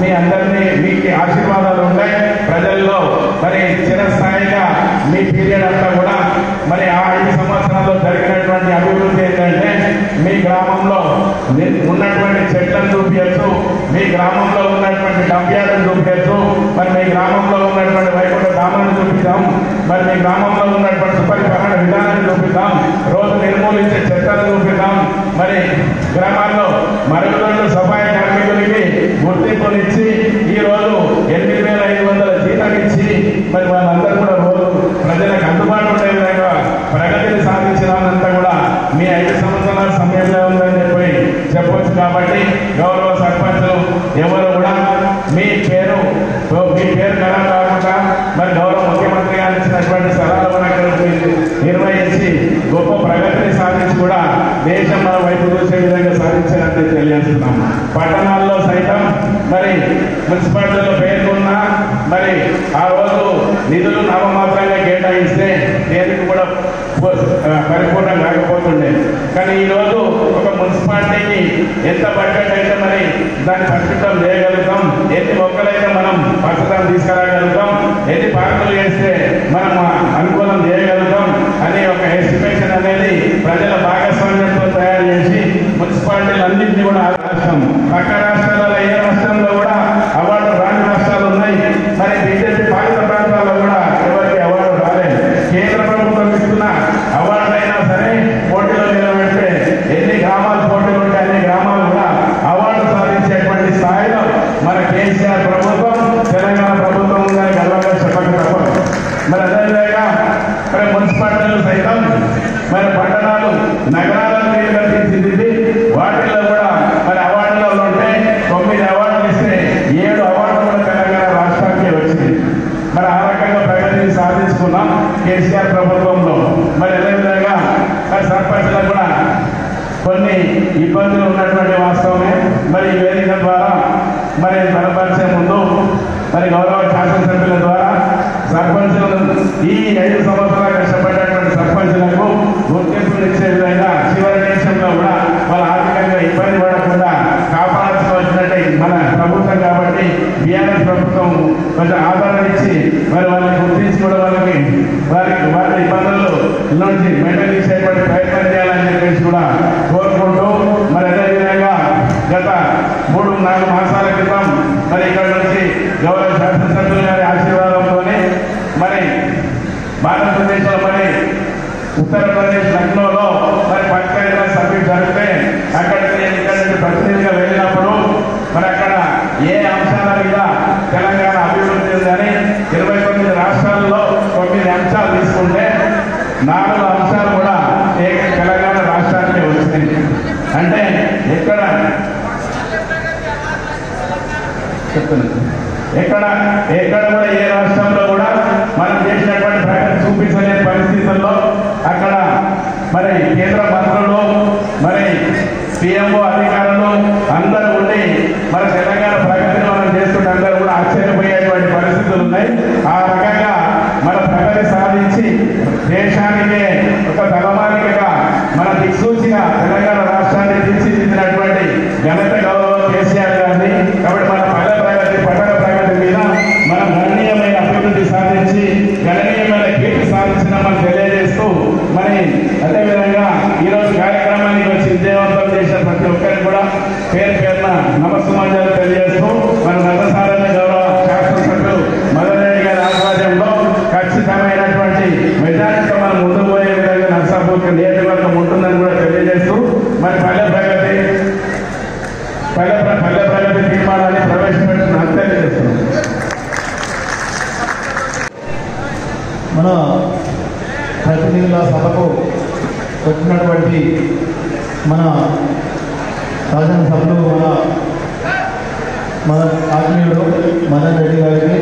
మీ అందరినీ మీకు ఆశీర్వాదాలు ఉంటాయి ప్రజల్లో మరి చిరస్థాయిగా మీ పీరియడ్ అంతా కూడా మరి ఆ ఐదు సంవత్సరాల్లో జరిగినటువంటి అభివృద్ధి ఏంటంటే మీ గ్రామంలో ని- ఉన్నటువంటి చెట్లను చూపించచ్చు మీ గ్రామంలో ఉన్నటువంటి డంప్యార్డును చూపించచ్చు మరి మీ గ్రామంలో ఉన్నటువంటి వైకుంఠ ధామాన్ని చూపిద్దాం మరి మీ గ్రామంలో ఉన్నటువంటి సుపరిపాలన విధానాన్ని చూపిద్దాం. రోజు నిర్మూలించే చెత్తను చూపిద్దాం. మరి గ్రామాల్లో మరుగుదొడ్లు సఫాయి కార్మికులకి గుర్తింపునిచ్చి ఈ రోజు ఎనిమిది వేల ఐదు వందల జీతం ఇచ్చి మరి వాళ్ళందరూ కూడా రోజు ప్రజలకు అందుబాటులో ఉండే విధంగా ప్రగతిని సాధించినంతా కూడా మీ ఐదు సంవత్సరాల సమయంలో ఉందని చెప్పి చెప్పొచ్చు కాబట్టి గౌరవ సర్పంచులు ఎవరు కూడా మీ పేరు మీ పేరు ఖరాబ్ కాకుండా మరి గౌరవ ముఖ్యమంత్రి గారు ఇచ్చినటువంటి సలహాలు నిర్వహించి గొప్ప ప్రగతిని సాధించి కూడా దేశం మన వైపు చూసే విధంగా సాధించినట్టు తెలియజేస్తున్నాం. పట్టణాల్లో సైతం మరి మున్సిపాలిటీలో పేర్కొన్న మరి ఆ రోజు నిధులు నామమాత్రంగా కేటాయిస్తే దేనికి కూడా పరిపూర్ణం కాకపోతుండే కానీ ఈరోజు ఒక మున్సిపాలిటీకి ఎంత బడ్జెట్ అయితే మరి దాన్ని పరిశుభ్రం చేయగలుగుతాం? ఎన్ని మొక్కలైతే మనం పచ్చదనం తీసుకురాగలుగుతాం? ఎన్ని పార్కులు చేస్తే మనం అనుకూలం చేయగలుగుతాం? అనే ఒక ఎస్టిమేషన్ అనేది ప్రజల భాగస్వామ్యంతో తయారు చేసి మున్సిపాలిటీలు అన్నింటినీ కూడా ఆ రాష్ట్రం పక్క రాష్ట్రాలలో ఏ రాష్ట్రంలో కూడా అవార్డు రాని రాష్ట్రాలు ఉన్నాయి. మరి బీజేపీ పాలిత ప్రాంతాల్లో కూడా ఎవరికి అవార్డు రాలేదు కేంద్ర ప్రభుత్వం ఇస్తున్న అవార్డు అయినా సరే పోటీలో నిలబెడితే ఎన్ని గ్రామాలు పోటీలు ఉంటే అన్ని గ్రామాలు కూడా అవార్డు సాధించేటువంటి స్థాయిలో మన కేసీఆర్ ప్రభుత్వం తెలంగాణ ప్రభుత్వం ఉందని గర్వంగా చెప్పక తప్పదు మరి అదేవిధంగా మరి మున్సిపాలిటీలు సైతం మరి పట్టణాలు నగరాలను తీరుగా తీర్చిదిద్ది వాటిల్లో కూడా మరి అవార్డులలో ఉంటే తొమ్మిది అవార్డులు ఇస్తే ఏడు అవార్డులు కూడా తెలంగాణ రాష్ట్రానికి వచ్చింది మరి ఆ రకంగా ప్రగతిని సాధించుకున్నాం కేసీఆర్ ప్రభుత్వంలో మరి అదేవిధంగా మరి సర్పంచ్లకు కూడా కొన్ని ఇబ్బందులు ఉన్నటువంటి వాస్తవమే మరి ఈ వేదిక ద్వారా మరి బలపరిచే ముందు మరి గౌరవ శాసనసభ్యుల ద్వారా సర్పంచులను ఈ ఐదు సంవత్సరాలు కష్టపడ్డటువంటి సర్పంచులకు గుర్తింపులు ఇచ్చే విధంగా చివరి నిమిషంలో కూడా వాళ్ళ ఆర్థికంగా ఇబ్బంది పడకుండా కాపాడాల్సినట్టే మన ప్రభుత్వం కాబట్టి బీఆర్ఎస్ ప్రభుత్వం కొంచెం ఆదరణ ఇచ్చి మరి వాళ్ళని గుర్తించి కూడా వాళ్ళకి వారికి వాళ్ళ ఇబ్బందుల్లో నుంచి మెయింటైన్ ఇచ్చేటువంటి చేయాలని చెప్పేసి కూడా కోరుకుంటూ మరి అదేవిధంగా గత మూడు నాలుగు మాసాల క్రితం మరి ఇక్కడ నుంచి గౌరవ శాసనసభ్యులు గారి ఆశీర్వాదంతోనే మరి భారతదేశంలో మరి ఉత్తరప్రదేశ్ లక్నోలో మరి పంచాయతీ సభ్యులు జరిగితే అక్కడికి నేను ఇక్కడ నుంచి ప్రతినిధిగా వెళ్ళినప్పుడు మరి అక్కడ ఏ అంశాల మీద తెలంగాణ అభివృద్ధి ఉందని ఇరవై తొమ్మిది రాష్ట్రాల్లో తొమ్మిది అంశాలు తీసుకుంటే నాలుగు అంశాలు కూడా ఏక తెలంగాణ రాష్ట్రానికి వచ్చింది అంటే ఇక్కడ చెప్తుంది ఎక్కడ ఎక్కడ కూడా ఏ రాష్ట్రంలో కూడా మనం చేసినటువంటి ప్రకటన చూపించలేని పరిస్థితుల్లో మరి కేంద్ర మంత్రులు మరి సీఎంఓ అధికారులు అందరూ ఉండి మన తెలంగాణ ప్రగతిని మనం చేస్తుంటే అందరూ కూడా ఆశ్చర్యపోయేటువంటి పరిస్థితులు ఉన్నాయి ఆ రకంగా మన ప్రగతి సాధించి దేశానికే ఒక తలమానికగా మన దిక్సూచిగా తెలంగాణ రాష్ట్రాన్ని తీర్చిదిద్దినటువంటి ఘనత గౌరవ కేసీఆర్ గారిని కాబట్టి మన పల్లె ప్రగతి పట్టణ ప్రగతి మీద మనం గణనీయమైన అభివృద్ధి సాధించి గణనీయమైన కీర్తి సాధించినామని తెలియజేస్తూ మరి అదేవిధంగా ఈరోజు కార్యక్రమానికి వచ్చి విజయవంతం చేసిన ప్రతి ఒక్కరికి కూడా పేరు పేరున నమస్సుమాంజలు తెలియజేస్తూ మన రథసారథి గౌరవ శాసనసభ్యులు మదనరెడ్డి గారి ఆధ్వర్యంలో ఖచ్చితమైనటువంటి మెజారిటీతో మనం ముందుకు పోయే విధంగా నర్సాపూర్ నియోజకవర్గం ఉంటుందని కూడా తెలియజేస్తూ మరి పల్లె ప్రగతి పల్లె ప్ర- పల్లె ప్రగతి తీర్మానాన్ని ప్రవేశపెట్టిన తెలియజేస్తున్నాం మన ప్రతినిధుల సభకు వచ్చినటువంటి మన శాసనసభలో మన మన ఆత్మీయుడు మదన్ రెడ్డి గారికి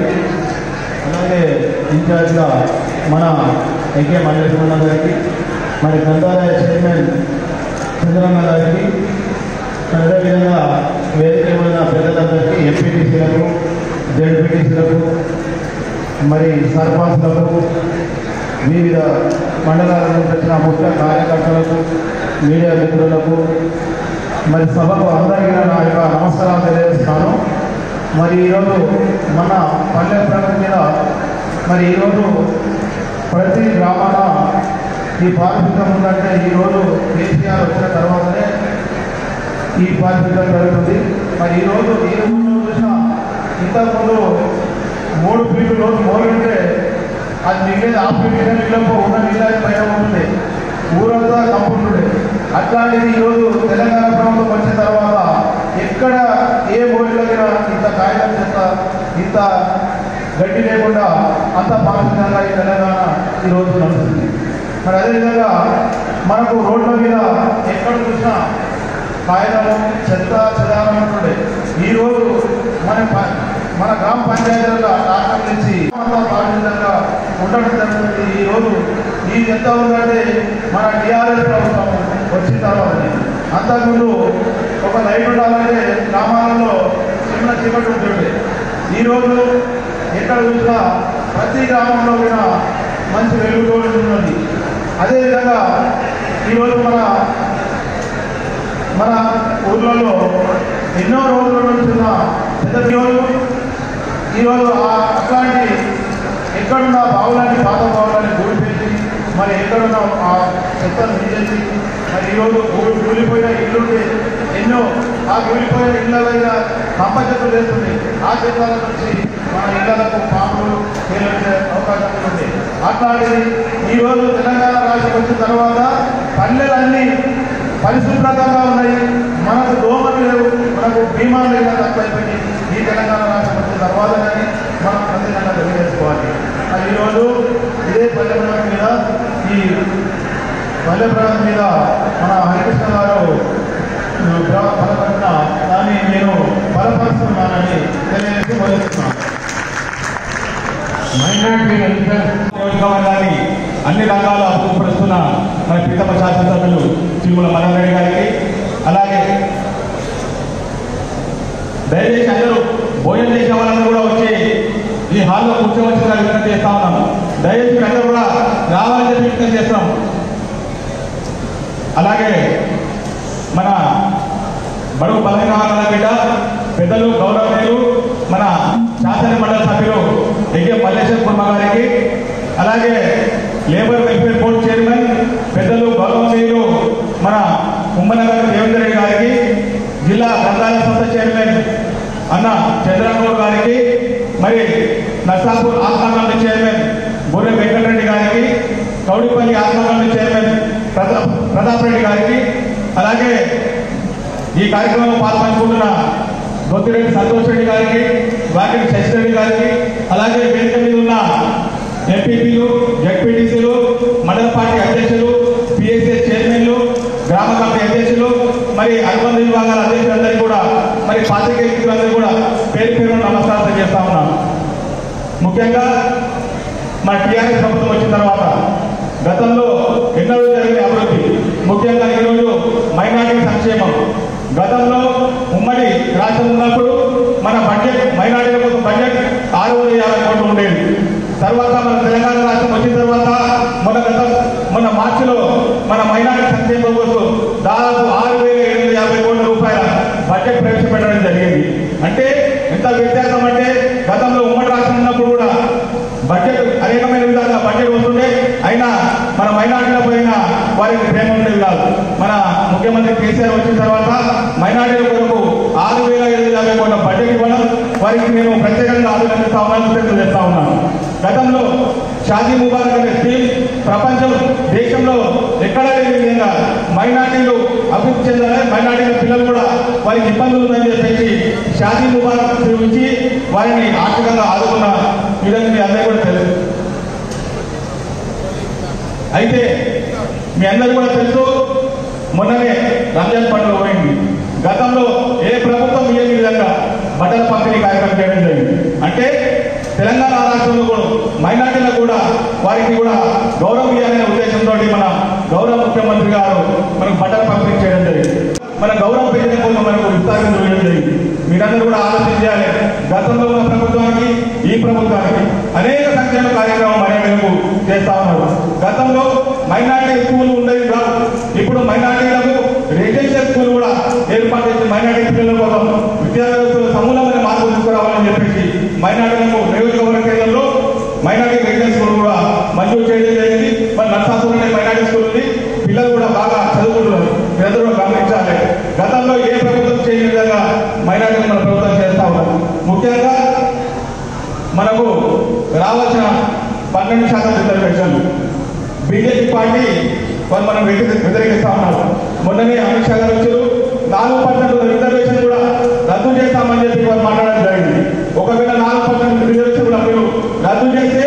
అలాగే ఇన్ఛార్జ్గా మన ఎంకే మల్లేశ్వరరావు గారికి మరి గ్రంథాలయ చైర్మన్ చంద్రన్న గారికి అదేవిధంగా వేదిక ఉన్న పెద్దలందరికీ ఎంపీటీసీలకు జడ్పీటీసీలకు మరి సర్పంచ్లకు వివిధ మండలాల నుంచి వచ్చిన ముఖ్య కార్యకర్తలకు మీడియా మిత్రులకు మరి సభకు అందరికీ నా యొక్క నమస్కారాలు తెలియజేస్తాను. మరి ఈరోజు మన పల్లె ప్రగతి మీద మరి ఈరోజు ప్రతి గ్రామాల ఈ పారిశుద్ధ్యం ఉందంటే ఈరోజు కేసీఆర్ వచ్చిన తర్వాతనే ఈ పారిశుద్ధ్యం జరుగుతుంది. మరి ఈరోజు ఏ రోజు చూసినా ఇంతకుముందు మూడు ఫీట్లు రోజు మోరుంటే అది మిగిలిన ఆ నీళ్ళకు ఉన్న నీళ్ళ పైన ఉంటుంది ఊరంతా కంపుంటుండే అట్లాంటిది ఈరోజు తెలంగాణ ప్రభుత్వం వచ్చిన తర్వాత ఎక్కడ ఏ ఊరి దగ్గర ఇంత కాగితం చేత ఇంత గడ్డి లేకుండా అంత పారిశుద్ధ్యంగా ఈ తెలంగాణ ఈరోజు నడుస్తుంది. మరి అదేవిధంగా మనకు రోడ్ల మీద ఎక్కడ చూసినా కాగితము చెత్త చెదారం ఉంటుండే. ఈరోజు మన మన గ్రామ పంచాయతీలలో డాక్టర్ నుంచి పారిశుద్ధంగా ఉండడం జరుగుతుంది ఈ రోజు ఇది ఎంత ఉందంటే మన టీఆర్ఎస్ ప్రభుత్వం వచ్చిన తర్వాత అంతకుముందు ఒక లైట్ ఉండాలంటే గ్రామాలలో చిన్న చీకటి ఉంటుంది ఈరోజు ఎక్కడ చూసినా ప్రతి గ్రామంలో కూడా మంచి వెలుగుతోడు ఉన్నది అదేవిధంగా ఈరోజు మన మన ఊర్లలో ఎన్నో రోజుల నుంచి ఉన్న పెద్ద ఈరోజు ఆ- అట్లాంటి ఎక్కడున్న బావులని పాత బావులని కూలిపెట్టి మరి ఎక్కడున్న ఆ చెత్తను తీసేసి మరి ఈరోజు కూ- కూలిపోయిన ఇల్లుంటే ఎన్నో ఆ కూలిపోయిన ఇళ్ళైన కంప చెత్తలు వేస్తుంది ఆ చెత్తల నుంచి మన ఇళ్ళకు పాములు తేలొచ్చే అవకాశం ఉంది అట్లాంటిది ఈరోజు తెలంగాణ రాష్ట్రం వచ్చిన తర్వాత పల్లెలన్నీ పరిశుభ్రతంగా ఉన్నాయి. మనకు దోమలు లేవు మనకు బీమాలు లేక తక్కువైపోయి ఈ తెలంగాణ రాష్ట్రం వచ్చిన తర్వాత మనం ప్రతిదంగా తెలియజేసుకోవాలి. అది ఈరోజు ఇదే పల్లె మీద ఈ పల్లె మీద మన హరికృష్ణ గారు బలపడిన దాన్ని నేను బలపరుస్తున్నానని తెలియజేసి మొదలుస్తున్నాను మైనార్టీ నియోజకవర్గాన్ని అన్ని రంగాల్లో అభివృద్ధిపరుస్తున్న మన ప్రీతమ శాసనసభ్యులు తిరుమల మనోహర్ గారికి అలాగే దయచేసి అందరూ భోజనం చేసిన వాళ్ళందరూ కూడా వచ్చి ఈ హాల్లో కూర్చోవచ్చిన విజ్ఞప్తి చేస్తా ఉన్నాము దయచేసి అందరూ కూడా రావాలని చెప్పి విజ్ఞప్తి చేస్తాం అలాగే మన బడుగు బలహీన వర్గాల బిడ్డ పెద్దలు గౌరవనీయులు మన శాసన మండలి సభ్యులు ఎగే మల్లేశ్వర కుర్మ గారికి అలాగే లేబర్ వెల్ఫేర్ బోర్డు చైర్మన్ పెద్దలు గౌరవనీయులు మన ఉమ్మనగర్ దేవేంద్ర రెడ్డి గారికి జిల్లా గ్రంథాలయ సంస్థ చైర్మన్ అన్న చంద్రబాబు గారికి మరి నర్సాపూర్ ఆత్మకాండ చైర్మన్ బుర్రె వెంకటరెడ్డి గారికి కౌడిపల్లి ఆత్మకాండ చైర్మన్ ప్రతాప్ ప్రతాప్ రెడ్డి గారికి అలాగే ఈ కార్యక్రమంలో పాల్పంచుకుంటున్న బొత్తిరెడ్డి సంతోష్ రెడ్డి గారికి వాకిటి శశిరెడ్డి గారికి అలాగే వేదిక మీద ఉన్న ఎంపీపీలు జడ్పీటీసీలు మండల పార్టీ అధ్యక్షులు పిఎస్ఏ చైర్మన్లు గ్రామ కమిటీ అధ్యక్షులు మరి అనుబంధ విభాగాల అధ్యక్షులందరికీ కూడా మరి పాత్రికేయులందరూ కూడా పేరు పేరు నమస్కారం చేస్తా ఉన్నాను ముఖ్యంగా మా టీఆర్ఎస్ ప్రభుత్వం వచ్చిన తర్వాత గతంలో ఎన్నడూ జరిగిన అభివృద్ధి ముఖ్యంగా ఈరోజు మైనార్టీ సంక్షేమం గతంలో ఉమ్మడి రాష్ట్రం ఉన్నప్పుడు మన బడ్జెట్ మైనార్టీల కోసం బడ్జెట్ ఆరు వందల యాభై కోట్లు ఉండేది తర్వాత మన తెలంగాణ రాష్ట్రం వచ్చిన తర్వాత మన గత మొన్న మార్చిలో మన మైనార్టీ సంక్షేమం కోసం దాదాపు ఆరు వేల ఏడు వందల యాభై కోట్ల రూపాయల బడ్జెట్ ప్రవేశపెట్టడం జరిగింది అంటే ఎంత వ్యత్యాసం అంటే గతంలో ఉమ్మడి రాష్ట్రం ఉన్నప్పుడు కూడా బడ్జెట్ అనేకమైన విధంగా బడ్జెట్ వస్తుండే అయినా మన మైనార్టీల పైన వారికి ప్రేమ ఉండేది కాదు మన ముఖ్యమంత్రి కేసీఆర్ వచ్చిన తర్వాత మైనార్టీల కొరకు ఆరు వేల ఏడు యాభై కోట్ల బడ్జెట్ ఇవ్వడం వారికి నేను ప్రత్యేకంగా అభినందిస్తా ఉన్నాను కృతజ్ఞతలు ఉన్నాను. గతంలో షాదీ ముబారక్ అనే స్కీమ్ ప్రపంచం దేశంలో ఎక్కడ లేని విధంగా మైనార్టీలు అభివృద్ధి చెందాలని మైనార్టీల పిల్లలు కూడా వారికి ఇబ్బందులు ఉందని చెప్పేసి షాదీ ముబారక్ గురించి వారిని ఆర్థికంగా ఆదుకున్న విధంగా మీ అందరికీ కూడా తెలుసు. అయితే మీ అందరికీ కూడా తెలుసు మొన్ననే రంజాన్ పండుగ పోయింది. గతంలో ఏ ప్రభుత్వం ఇయ్యని విధంగా బట్టల పంపిణీ కార్యక్రమం చేయడం జరిగింది. అంటే తెలంగాణ రాష్ట్రంలో కూడా మైనార్టీలకు కూడా వారికి కూడా గౌరవం ఇవ్వాలనే ఉద్దేశంతో మన గౌరవ ముఖ్యమంత్రి గారు మనకు బట్టలు పంపిణీ చేయడం జరిగింది. మన గౌరవ పెంచడం కోసం మనకు విస్తారం వేయడం జరిగింది. మీరందరూ కూడా ఆలోచన చేయాలి. గతంలో ఉన్న ప్రభుత్వానికి ఈ ప్రభుత్వానికి అనేక సంక్షేమ కార్యక్రమం మహిళలకు చేస్తా ఉన్నారు. గతంలో మైనార్టీ స్కూల్ ఉండేవి కాదు ఏర్పాటు చేసి మైనార్టీ పిల్లల కోసం విద్యార్థుల సమూలమైన మార్పు తీసుకురావాలని చెప్పేసి మైనార్టీలకు నియోజకవర్గ కేంద్రంలో మైనార్టీ రెసిడెన్స్ స్కూల్ కూడా మంజూరు చేయడం జరిగింది. మరి నర్సాపూర్ అనే మైనార్టీ స్కూల్ ఉంది. పిల్లలు కూడా బాగా చదువుకుంటున్నారు. మీరందరూ గమనించాలి. గతంలో ఏ ప్రభుత్వం చేయని విధంగా మైనార్టీలు మన ప్రభుత్వం చేస్తా ఉన్నారు. ముఖ్యంగా మనకు రావాల్సిన పన్నెండు శాతం రిజర్వేషన్లు బీజేపీ పార్టీ వాళ్ళు మనం వ్యతిరేకిస్తా ఉన్నారు. మొన్ననే అమిత్ షా గారు వచ్చారు. నాలుగు పర్సెంట్ రిజర్వేషన్ కూడా రద్దు చేస్తామని చెప్పి మాట్లాడడం జరిగింది. ఒకవేళ నాలుగు పర్సెంట్ రిజర్వేషన్ కూడా మీరు రద్దు చేస్తే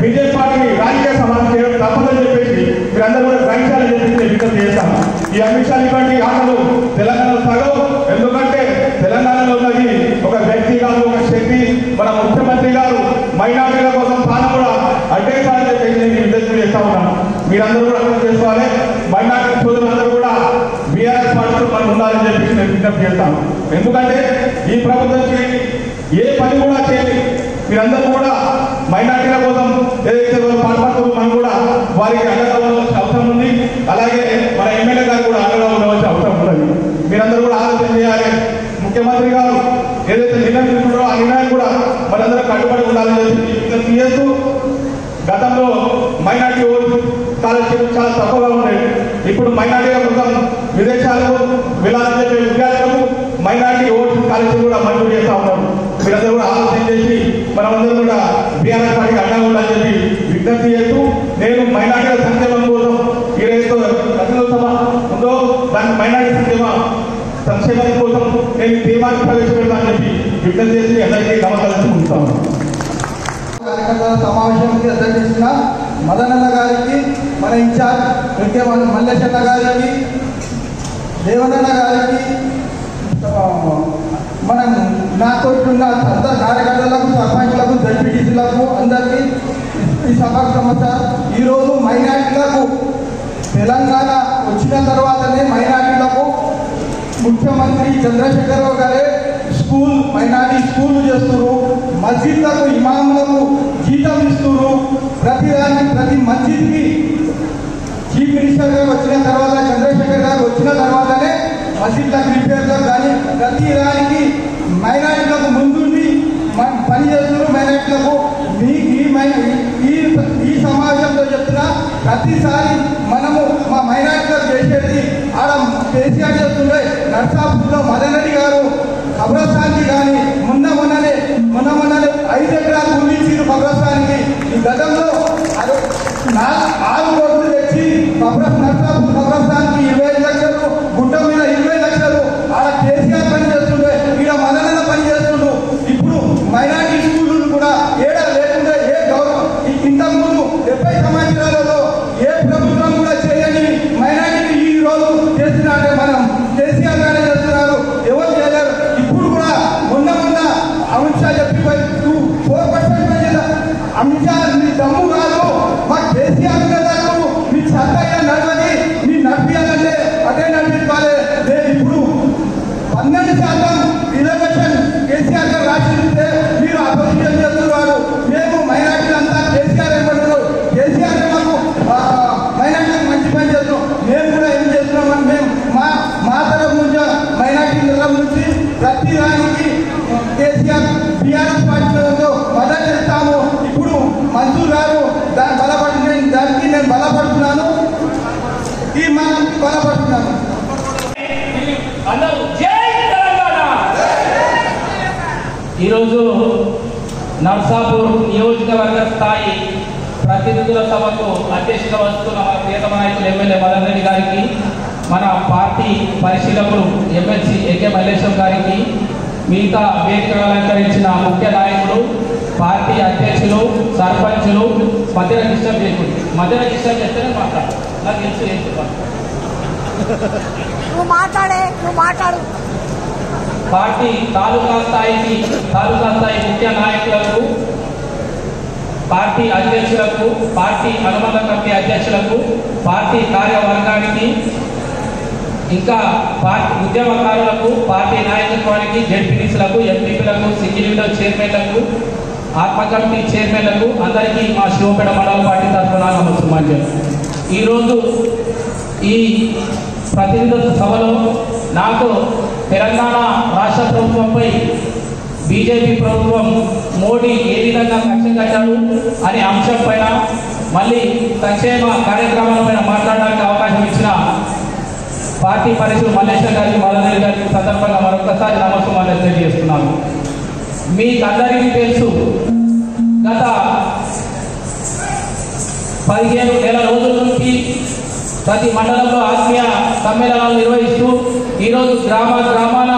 బీజేపీ పార్టీని రాజకీయ సమాజం చేయడం తప్పదని చెప్పేసి మీరందరూ కూడా గ్రహించాలని చెప్పి విజ్ఞప్తి చేస్తాను. ఈ అమిత్ షా ఇటువంటి ఆటలు తెలంగాణలో సగం ఎందుకంటే తెలంగాణలో ఉన్నది ఒక వ్యక్తి కాదు ఒక శక్తి. మన ముఖ్యమంత్రి గారు మైనార్టీల కోసం తాను కూడా అడ్డేసాలని చెప్పేసి నేను విజ్ఞప్తి చేస్తా ఉన్నాను. మీరందరూ కూడా అర్థం చేసుకోవాలి. మైనార్టీ సోదరులందరూ కూడా ఉండాలని చెప్పేసి నేను విజ్ఞప్తి చేస్తాను. ఎందుకంటే ఈ ప్రభుత్వంకి ఏ పని కూడా చేయండి మీరందరూ కూడా మైనార్టీల కోసం ఏదైతే వాళ్ళు పాల్పడుతారో మనం కూడా వారికి అండగా ఉండవలసిన అవసరం ఉంది. అలాగే మన ఎమ్మెల్యే గారు కూడా అండగా ఉండవలసిన అవసరం ఉన్నది. మీరందరూ కూడా ఆలోచన చేయాలి. ముఖ్యమంత్రి గారు ఏదైతే నిర్ణయం తీసుకుంటారో ఆ నిర్ణయం కూడా మనందరూ కట్టుబడి ఉండాలని చెప్పి విజ్ఞప్తి చేస్తూ గతంలో మైనార్టీ ఓటు స్కాలర్షిప్ చాలా తక్కువగా ఉండేది ఇప్పుడు మైనార్టీల కోసం విదేశాలకు వెళ్ళాలని చెప్పే విద్యార్థులకు మైనార్టీ ఓటు స్కాలర్షిప్ కూడా మంజూరు చేస్తా ఉన్నారు. మీరందరూ కూడా ఆలోచన చేసి మనమందరం కూడా బీఆర్ఎస్ పార్టీకి అండగా ఉండాలని చెప్పి విజ్ఞప్తి చేస్తూ నేను మైనార్టీల సంక్షేమం కోసం ఏదైతే రచనోత్సవ ఉందో దాని మైనార్టీ సంక్షేమ సంక్షేమం కోసం నేను తీర్మానం ప్రవేశపెడతానని చెప్పి విజ్ఞప్తి చేసి అందరికీ నమస్కారం ఉంచుతాను కార్యకర్తల సమావేశానికి అధ్యక్షించిన మదనన్న గారికి మన ఇన్ఛార్జ్ వాళ్ళు మల్లేశన్న గారికి దేవనన్న గారికి మనం నాతో ఉన్న అందరు కార్యకర్తలకు సర్పంచ్లకు జడ్పీటీసీలకు అందరికీ ఈ సభకు సమస్య ఈరోజు మైనార్టీలకు తెలంగాణ వచ్చిన తర్వాతనే మైనార్టీలకు ముఖ్యమంత్రి చంద్రశేఖరరావు గారే స్కూల్ మైనారిటీ స్కూల్ చేస్తున్నారు మస్జిద్లకు ఇమాములకు జీతం ఇస్తున్నారు ప్రతి దానికి ప్రతి మస్జిద్కి చీఫ్ మినిస్టర్ గారు వచ్చిన తర్వాత చంద్రశేఖర్ గారు వచ్చిన తర్వాతనే మసీద్లకు రిపేర్లకు కానీ ప్రతి దానికి మైనారిటీలకు ముందుండి పని చేస్తున్నారు మైనారిటీలకు మీ ఈ ఈ ఈ సమావేశంలో చెప్తున్న ప్రతిసారి మనము మా మైనారిటీలకు చేసేది ఆడ కేసీఆర్ చేస్తుండే నర్సాపూర్లో మదన్ రెడ్డి గారు. కబ్రస్థానికి కానీ మొన్న మొన్ననే మొన్న మొన్ననే ఐదు ఎకరాలు గురించారు కబ్రస్థానికి. ఈ గతంలో ఆరు కోట్లు తెచ్చి కబ్రస్ నర్సాపూర్ కబ్రస్థాన్కి ఇరవై లక్షలు గుట్ట మీద ఇరవై లక్షలు ఆడ ఈరోజు నర్సాపూర్ నియోజకవర్గ స్థాయి ప్రతినిధుల సభకు అధ్యక్షత వస్తున్న మన ప్రియతమ నాయకులు ఎమ్మెల్యే మదన్ రెడ్డి గారికి మన పార్టీ పరిశీలకులు ఎమ్మెల్సీ ఏకే మల్లేశ్వర్ గారికి మిగతా వేదికగా అలంకరించిన ముఖ్య నాయకులు పార్టీ అధ్యక్షులు సర్పంచులు మధ్యన డిస్టర్బ్ చేయకూడదు మధ్యన డిస్టర్బ్ చేస్తేనే మాట్లాడు నాకు తెలుసు ఏం చెప్పాలి. నువ్వు మాట్లాడే నువ్వు మాట్లాడు. పార్టీ తాలూకా స్థాయికి తాలూకా స్థాయి ముఖ్య నాయకులకు పార్టీ అధ్యక్షులకు పార్టీ అనుబంధ కమిటీ అధ్యక్షులకు పార్టీ కార్యవర్గానికి ఇంకా పార్టీ ఉద్యమకారులకు పార్టీ నాయకత్వానికి జడ్పీటీసీలకు ఎంపీపీలకు సింగిల్ విండో చైర్మన్లకు ఆత్మ కమిటీ చైర్మన్లకు అందరికీ మా శివపేట మండల పార్టీ తరఫున నమస్కారం. ఈరోజు ఈ ప్రతినిధుల సభలో నాకు తెలంగాణ రాష్ట్ర ప్రభుత్వంపై బీజేపీ ప్రభుత్వం మోడీ ఏ విధంగా కక్ష కట్టాడు అనే అంశం పైన మళ్ళీ సంక్షేమ కార్యక్రమాలపైన మాట్లాడడానికి అవకాశం ఇచ్చిన పార్టీ పరిశ్రమ మల్లేశ్వర్ గారికి మదనరెడ్డి గారికి సందర్భంగా మరొకసారి నమస్కారాలు తెలియజేస్తున్నాను. మీకందరికీ తెలుసు గత పదిహేను నెల రోజుల నుంచి ప్రతి మండలంలో ఆత్మీయ సమ్మేళనాలు నిర్వహిస్తూ ఈరోజు గ్రామ గ్రామాన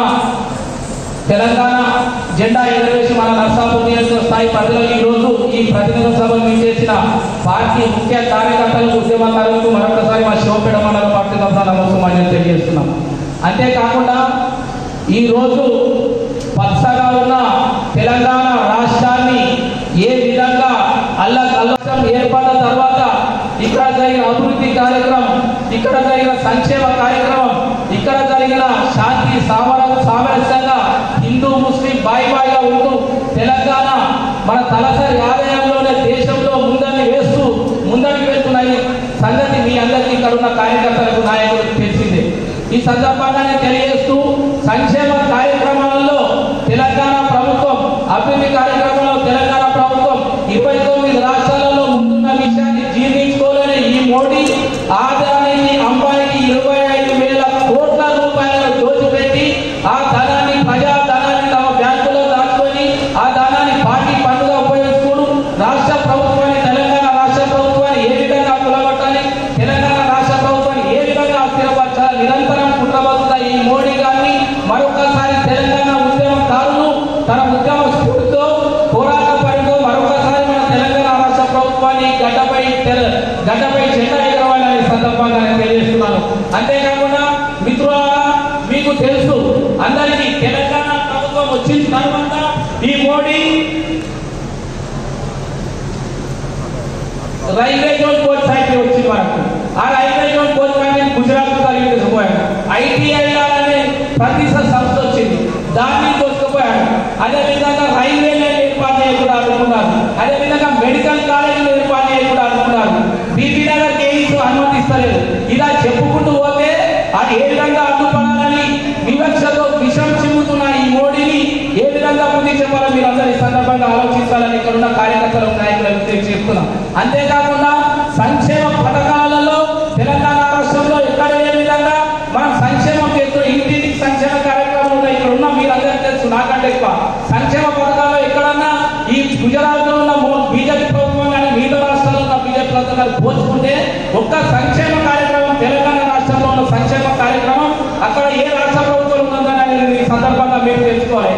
తెలంగాణ జెండా ఎగరవేసి మన నర్సాపూర్ నియోజకవర్గ స్థాయి పరిధిలో ఈ రోజు ఈ ప్రతినిధుల సభను విచ్చేసిన పార్టీ ముఖ్య కార్యకర్తలకు ఉద్యమకారులకు మరొకసారి మా శివపేట మండల పార్టీ తరఫున నమస్కారం తెలియజేస్తున్నాం. అంతేకాకుండా ఈ రోజు పచ్చగా ఉన్న తెలంగాణ రాష్ట్రాన్ని ఏ విధంగా అల్ల కల్వసం ఏర్పడిన తర్వాత ఇక్కడ జరిగిన అభివృద్ధి కార్యక్రమం ఇక్కడ జరిగిన సంక్షేమ కార్యక్రమం ఇక్కడ జరిగిన శాంతి సామర సామరస్యంగా హిందూ ముస్లిం వెళ్తూ తెలంగాణ మన తలసరి ఆదాయంలోనే దేశంలో ముందని వేస్తూ ముందడికి వెళ్తున్నాయి సంగతి మీ అందరికీ ఇక్కడ ఉన్న కార్యకర్తలకు నాయకులకు తెలిసిందే. ఈ సందర్భంగానే తెలియజేస్తూ సంక్షేమ కార్యక్రమాలలో తెలంగాణ ప్రభుత్వం అభివృద్ధి కార్యక్రమంలో తెలంగాణ ప్రభుత్వం ఇరవై తొమ్మిది రాష్ట్రాలలో ముందున్న విషయాన్ని జీర్ణించుకోలేని ఈ మోడీ ఆదాయాన్ని అంబానీ ఇరవై ఐదు వేల కోట్ల రూపాయలను దోచిపెట్టి ఆ ధనాన్ని ప్రజా ధనాన్ని తమ బ్యాంకులో దాచుకొని ఆ ధనాన్ని పార్టీ పండుగ ఉపయోగించుకోడు రాష్ట్ర ప్రభుత్వాన్ని తెలంగాణ రాష్ట్ర ప్రభుత్వాన్ని ఏ విధంగా కులగొట్టాలి తెలంగాణ రాష్ట్ర ప్రభుత్వాన్ని ఏ విధంగా అస్థిరపరచాలి నిరంతరం కుట్రబడుతున్న ఈ మోడీ గారిని మరొకసారి తెలంగాణ ఉద్యమకారులు తన ఉద్యమ స్ఫూర్తితో పోరాట పనితో మరొకసారి మన తెలంగాణ రాష్ట్ర ప్రభుత్వాన్ని గడ్డపై తెల- గడ్డపై జెండా ఎగరవాలని ఈ సందర్భంగా నేను తెలియజేస్తున్నాను అంతేకాకుండా మిత్రులారా మీకు తెలుసు అందరికీ తెలంగాణ ప్రభుత్వం వచ్చిన తర్వాత ఈ Modi railway zone coach factory వచ్చింది మనకు. ఆ railway zone coach factory Gujarat కలిగి తీసుకుపోయాడు ఐటీఐ అనే ప్రతి సంస్థ వచ్చింది. దాన్ని తీసుకుపోయాడు అదేవిధంగా రైల్వే లైన్ ఏర్పాటు చేయ కూడా అనుకున్నారు. అదేవిధంగా మెడికల్ కాలేజీలు ఏర్పాటు చేయ కూడా అనుకున్నారు. బీబీ నగర్ కేసు అనుమతిస్తలేదు. ఇలా చెప్పుకుంటూ పోతే అది ఏ విధంగా అడ్డుపడాలని వివక్షతో విషం చిమ్ముతున్న ఈ మోడీని ఏ విధంగా ముందు చెప్పాలో మీరు అందరూ ఈ సందర్భంగా ఆలోచించాలని ఇక్కడ ఉన్న కార్యకర్తలు నాయకులకు చెప్తున్నాం అంతేకాకుండా సంక్షేమ పథకాలలో తెలంగాణ రాష్ట్రంలో ఎక్కడ ఏ విధంగా మనం సంక్షేమం చేస్తూ ఇంటింటికి సంక్షేమ కార్యక్రమంలో ఇక్కడ ఉన్న మీరందరికీ తెలుసు నాకంటే ఎక్కువ. సంక్షేమ పథకాలు ఎక్కడన్నా ఈ గుజరాత్లో ఉన్న బీజేపీ ప్రభుత్వం కానీ మిగతా రాష్ట్రాల్లో ఉన్న బీజేపీ ప్రభుత్వం కానీ పోల్చుకుంటే ఒక్క సంక్షేమ కార్యక్రమం తెలంగాణ రాష్ట్రంలో ఉన్న సంక్షేమ కార్యక్రమం అక్కడ ఏ రాష్ట్ర ప్రభుత్వం ఉందని ఈ సందర్భంగా మీరు తెలుసుకోవాలి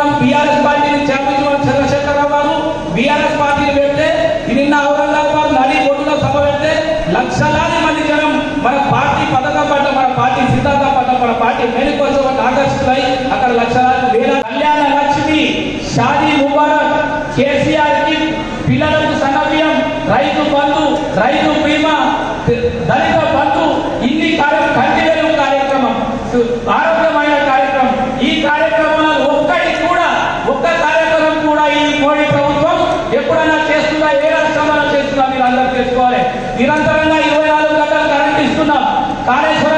ఈ బీఆర్ఎస్ పార్టీని చేపట్టిన చంద్రశేఖరరావు గారు బీఆర్ఎస్ పార్టీని పెడితే నిన్న ఔరంగాబాద్ నడి ఒడ్డున సభ పెడితే లక్షలాది మంది జనం మన పార్టీ పథకం పట్ల మన పార్టీ సిద్ధాంతం పట్ల మన పార్టీ మేనికోసం ఆకర్షితులై అక్కడ లక్షలాది వేల కళ్యాణ లక్ష్మి షాదీ ముబారక్ కేసీఆర్కి పిల్లలకు సన్నబియ్యం రైతు బంధు రైతు బీమా దళిత బంధు ఇన్ని కార్య కంటి వెలుగు కార్యక్రమం ఆరోగ్యమైన కార్యక్రమం ఈ కార్యక్రమాలు ఒక్కటి కూడా ఒక్క కార్యక్రమం కూడా ఈ మోడీ ప్రభుత్వం ఎప్పుడైనా చేస్తుందా ఏ రాష్ట్రంలో చేస్తుందా మీరు అందరూ తెలుసుకోవాలి నిరంతరంగా ఇరవై నాలుగు గంటలు కరెంట్ ఇస్తున్నాం. కాళేశ్వరం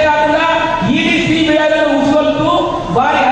ಅಂತೆಕಾకుండా ಈ ರೀತಿ ಬೆಳೆಗಳನ್ನು ಉಳಿಸುವಂತೂ ಭಾರಿ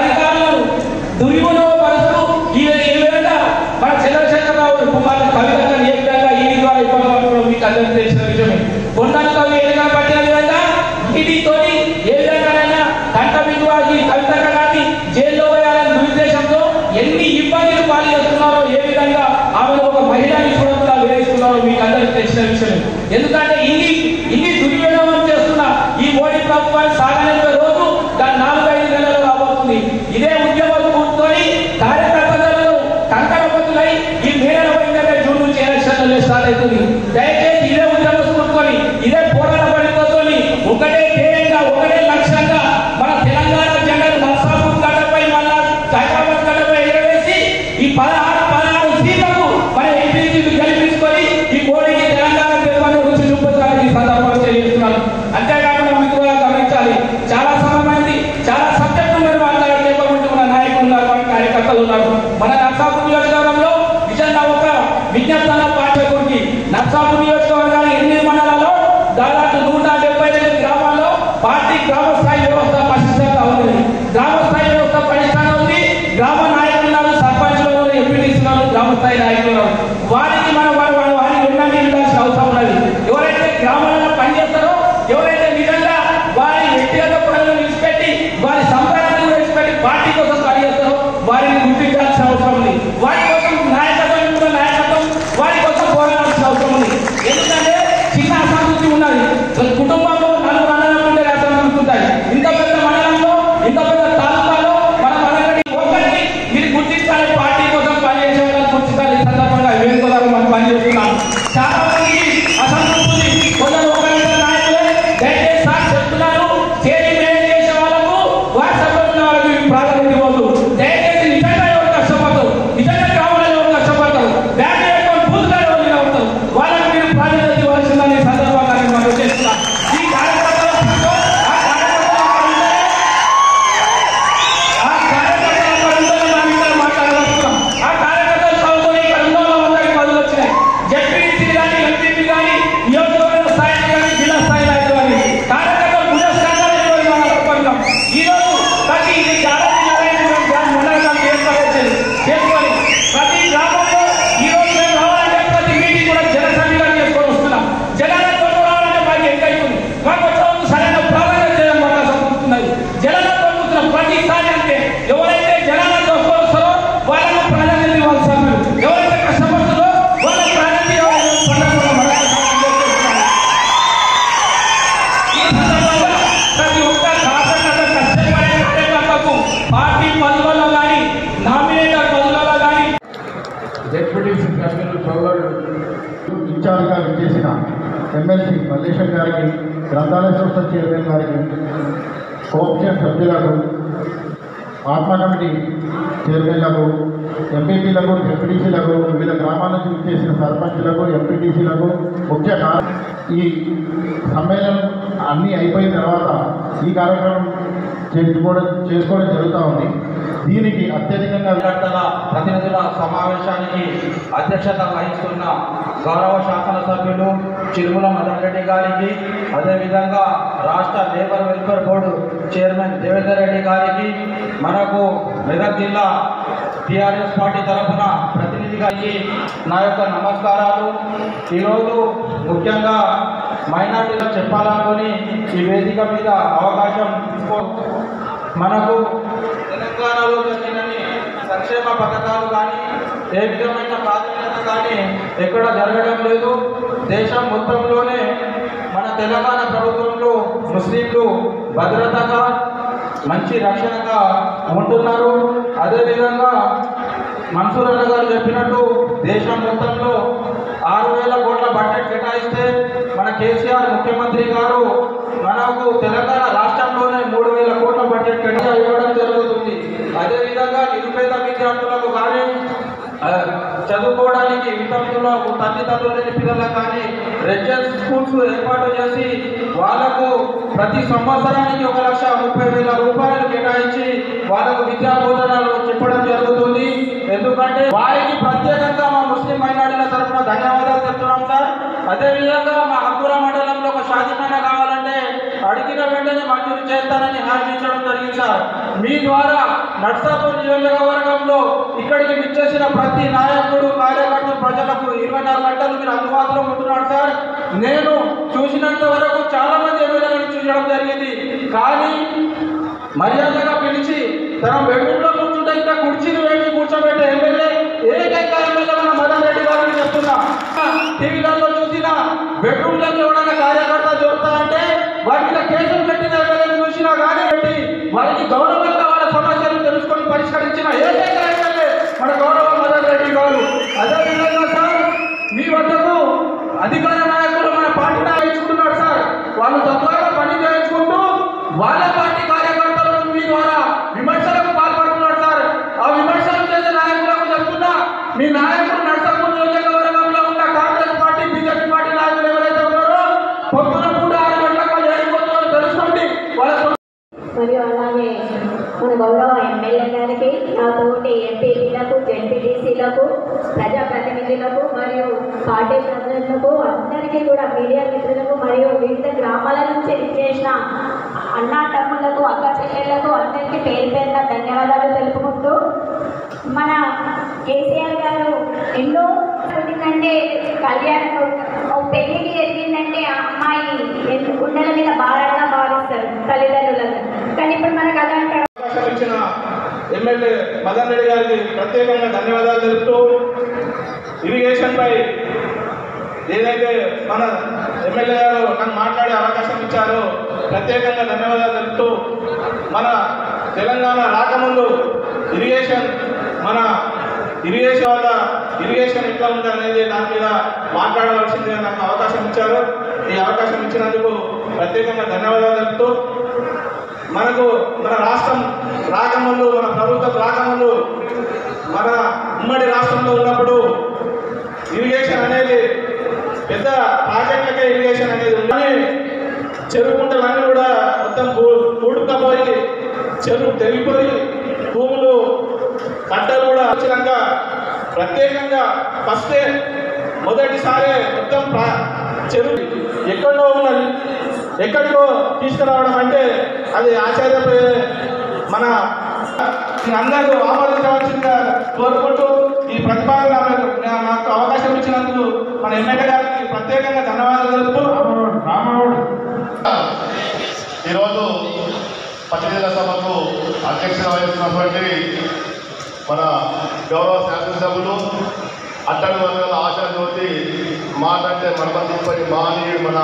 ఫౌండేషన్ గారికి గ్రంథాలయ సంస్థ చైర్మన్ గారికి కోఆప్షన్ సభ్యులకు ఆత్మ కమిటీ చైర్మన్లకు ఎంపీపీలకు ఎంపీటీసీలకు వివిధ గ్రామాల నుంచి చేసిన సర్పంచ్లకు ఎంపీటీసీలకు ముఖ్య ఈ సమ్మేళనం అన్నీ అయిపోయిన తర్వాత ఈ కార్యక్రమం చేసుకోవడం చేసుకోవడం జరుగుతూ ఉంది. దీనికి అత్యధికంగా విద్యార్థుల ప్రతినిధుల సమావేశానికి అధ్యక్షత వహిస్తున్న గౌరవ శాసనసభ్యులు చిరుమల మదన్ రెడ్డి గారికి అదేవిధంగా రాష్ట్ర labour welfare board chairman Devender Reddy గారికి మనకు మెదక్ జిల్లా టీఆర్ఎస్ పార్టీ తరఫున ప్రతినిధి గారికి నా యొక్క నమస్కారాలు. ఈరోజు ముఖ్యంగా మైనార్టీలకు చెప్పాలనుకుని ఈ వేదిక మీద అవకాశం మనకు తెలంగాణలో జరిగినన్ని సంక్షేమ పథకాలు కానీ ఏ విధమైన ప్రాధాన్యత కానీ ఎక్కడ జరగడం లేదు. దేశం మొత్తంలోనే మన తెలంగాణ ప్రభుత్వంలో ముస్లింలు భద్రతగా మంచి రక్షణగా ఉంటున్నారు. అదేవిధంగా మన్సూర్ అన్న గారు చెప్పినట్టు దేశం మొత్తంలో ఆరు వేల కోట్ల బడ్జెట్ కేటాయిస్తే మన కేసీఆర్ ముఖ్యమంత్రి గారు మనకు తెలంగాణ రాష్ట్ర మూడు వేల కోట్ల బడ్జెట్ కేటాయి ఇవ్వడం జరుగుతుంది అదేవిధంగా నిరుపేద విద్యార్థులకు కానీ ఆ, చదువుకోవడానికి వితంతులకు తల్లిదండ్రులు లేని పిల్లలకు కానీ రెసిడెన్స్ స్కూల్స్ ఏర్పాటు చేసి వాళ్ళకు ప్రతి సంవత్సరానికి ఒక లక్ష ముప్పై వేల రూపాయలు కేటాయించి వాళ్ళకు విద్యా బోధనలు చెప్పడం జరుగుతుంది. ఎందుకంటే వారికి ప్రత్యేకంగా మా ముస్లిం మైనార్టీల తరఫున ధన్యవాదాలు చెప్తున్నాం సార్. అదేవిధంగా మా హక్కుల మండలంలో ఒక షాజీఖానా కావాలి అడిగిన వెంటనే మంజూరు చేస్తానని హామీ జరిగింది సార్. మీ ద్వారా నర్సాపూర్ నియోజకవర్గంలో ఇక్కడికి విచ్చేసిన ప్రతి నాయకుడు కార్యకర్త ప్రజలకు ఇరవై నాలుగు గంటలు మీరు అందుబాటులో ఉంటున్నారు సార్. నేను చూసినంత వరకు చాలా మంది ఎమ్మెల్యేలను చూడడం జరిగింది. కానీ మర్యాదగా పిలిచి తన బెడ్రూమ్లో కూర్చుంటే ఇంకా కుర్చీని వేసి కూర్చోబెట్టే ఎమ్మెల్యే ఏకైక ఎమ్మెల్యే మన మదన్ పరిష్కరించిన ఏకైక ఎమ్మెల్యే? మన గౌరవ మదన్ రెడ్డి గారు. అదేవిధంగా సార్ మీ వద్దకు అధికార ప్రజాప్రతినిధులకు మరియు పార్టీ ప్రజలకు అందరికీ కూడా మీడియా మిత్రులకు మరియు వివిధ గ్రామాల నుంచి చేసిన అన్నా తమ్ములకు అక్క చెల్లెళ్ళకు అందరికీ పేరు పేరున ధన్యవాదాలు తెలుపుకుంటూ మన కేసీఆర్ గారు ఎన్నో ఎందుకంటే కళ్యాణం పెళ్ళికి జరిగిందంటే ఆ అమ్మాయి ఎందు- గుండెల మీద భారంగా భావిస్తారు తల్లిదండ్రులకు కానీ ఇప్పుడు మనకు అలాంటి అవకాశం ఎమ్మెల్యే మదన్ రెడ్డి గారికి ప్రత్యేకంగా ధన్యవాదాలు తెలుపుతూ ఇరిగేషన్ పై ఏదైతే మన ఎమ్మెల్యే గారు నాకు మాట్లాడే అవకాశం ఇచ్చారో ప్రత్యేకంగా ధన్యవాదాలు తెలుపుతూ మన తెలంగాణ రాకముందు ఇరిగేషన్ మన ఇరిగేషన్ వల్ల ఇరిగేషన్ ఎట్లా ఉంది అనేది దాని మీద మాట్లాడవలసిందిగా నాకు అవకాశం ఇచ్చారు. ఈ అవకాశం ఇచ్చినందుకు ప్రత్యేకంగా ధన్యవాదాలు తెలుపుతూ మనకు మన రాష్ట్రం రాకముందు మన ప్రభుత్వం రాకముందు మన ఉమ్మడి రాష్ట్రంలో ఉన్నప్పుడు ఇరిగేషన్ అనేది పెద్ద ప్రాజెక్టులకే ఇరిగేషన్ అనేది ఉంది. కానీ చెరువు కుంటలన్నీ కూడా మొత్తం పూ- పూడుకపోయి చెరువు తెగిపోయి భూములు పంటలు కూడా వచ్చినాక ప్రత్యేకంగా ఫస్టే మొదటిసారి మొత్తం ప్రా- చెరువు ఎక్కడో ఉన్న ఎక్కడికో తీసుకురావడం అంటే అది ఆశ్చర్యపోయే మన అందరూ ఆమోదించవలసిందిగా కోరుకుంటూ ఈ ప్రతిపాదన నాకు- నా- నాకు అవకాశం ఇచ్చినందుకు మన ఎమ్మెల్యే గారికి ప్రత్యేకంగా ధన్యవాదాలు తెలుపుతూ ఈరోజు పచ్చనీళ్ళ సభకు అధ్యక్షత వహిస్తున్నటువంటి మన గౌరవ శాసనసభ్యులు అట్టడు వర్గాల ఆశా జ్యోతి మాట్లాడితే మనమందిపై మహనీయుడు మన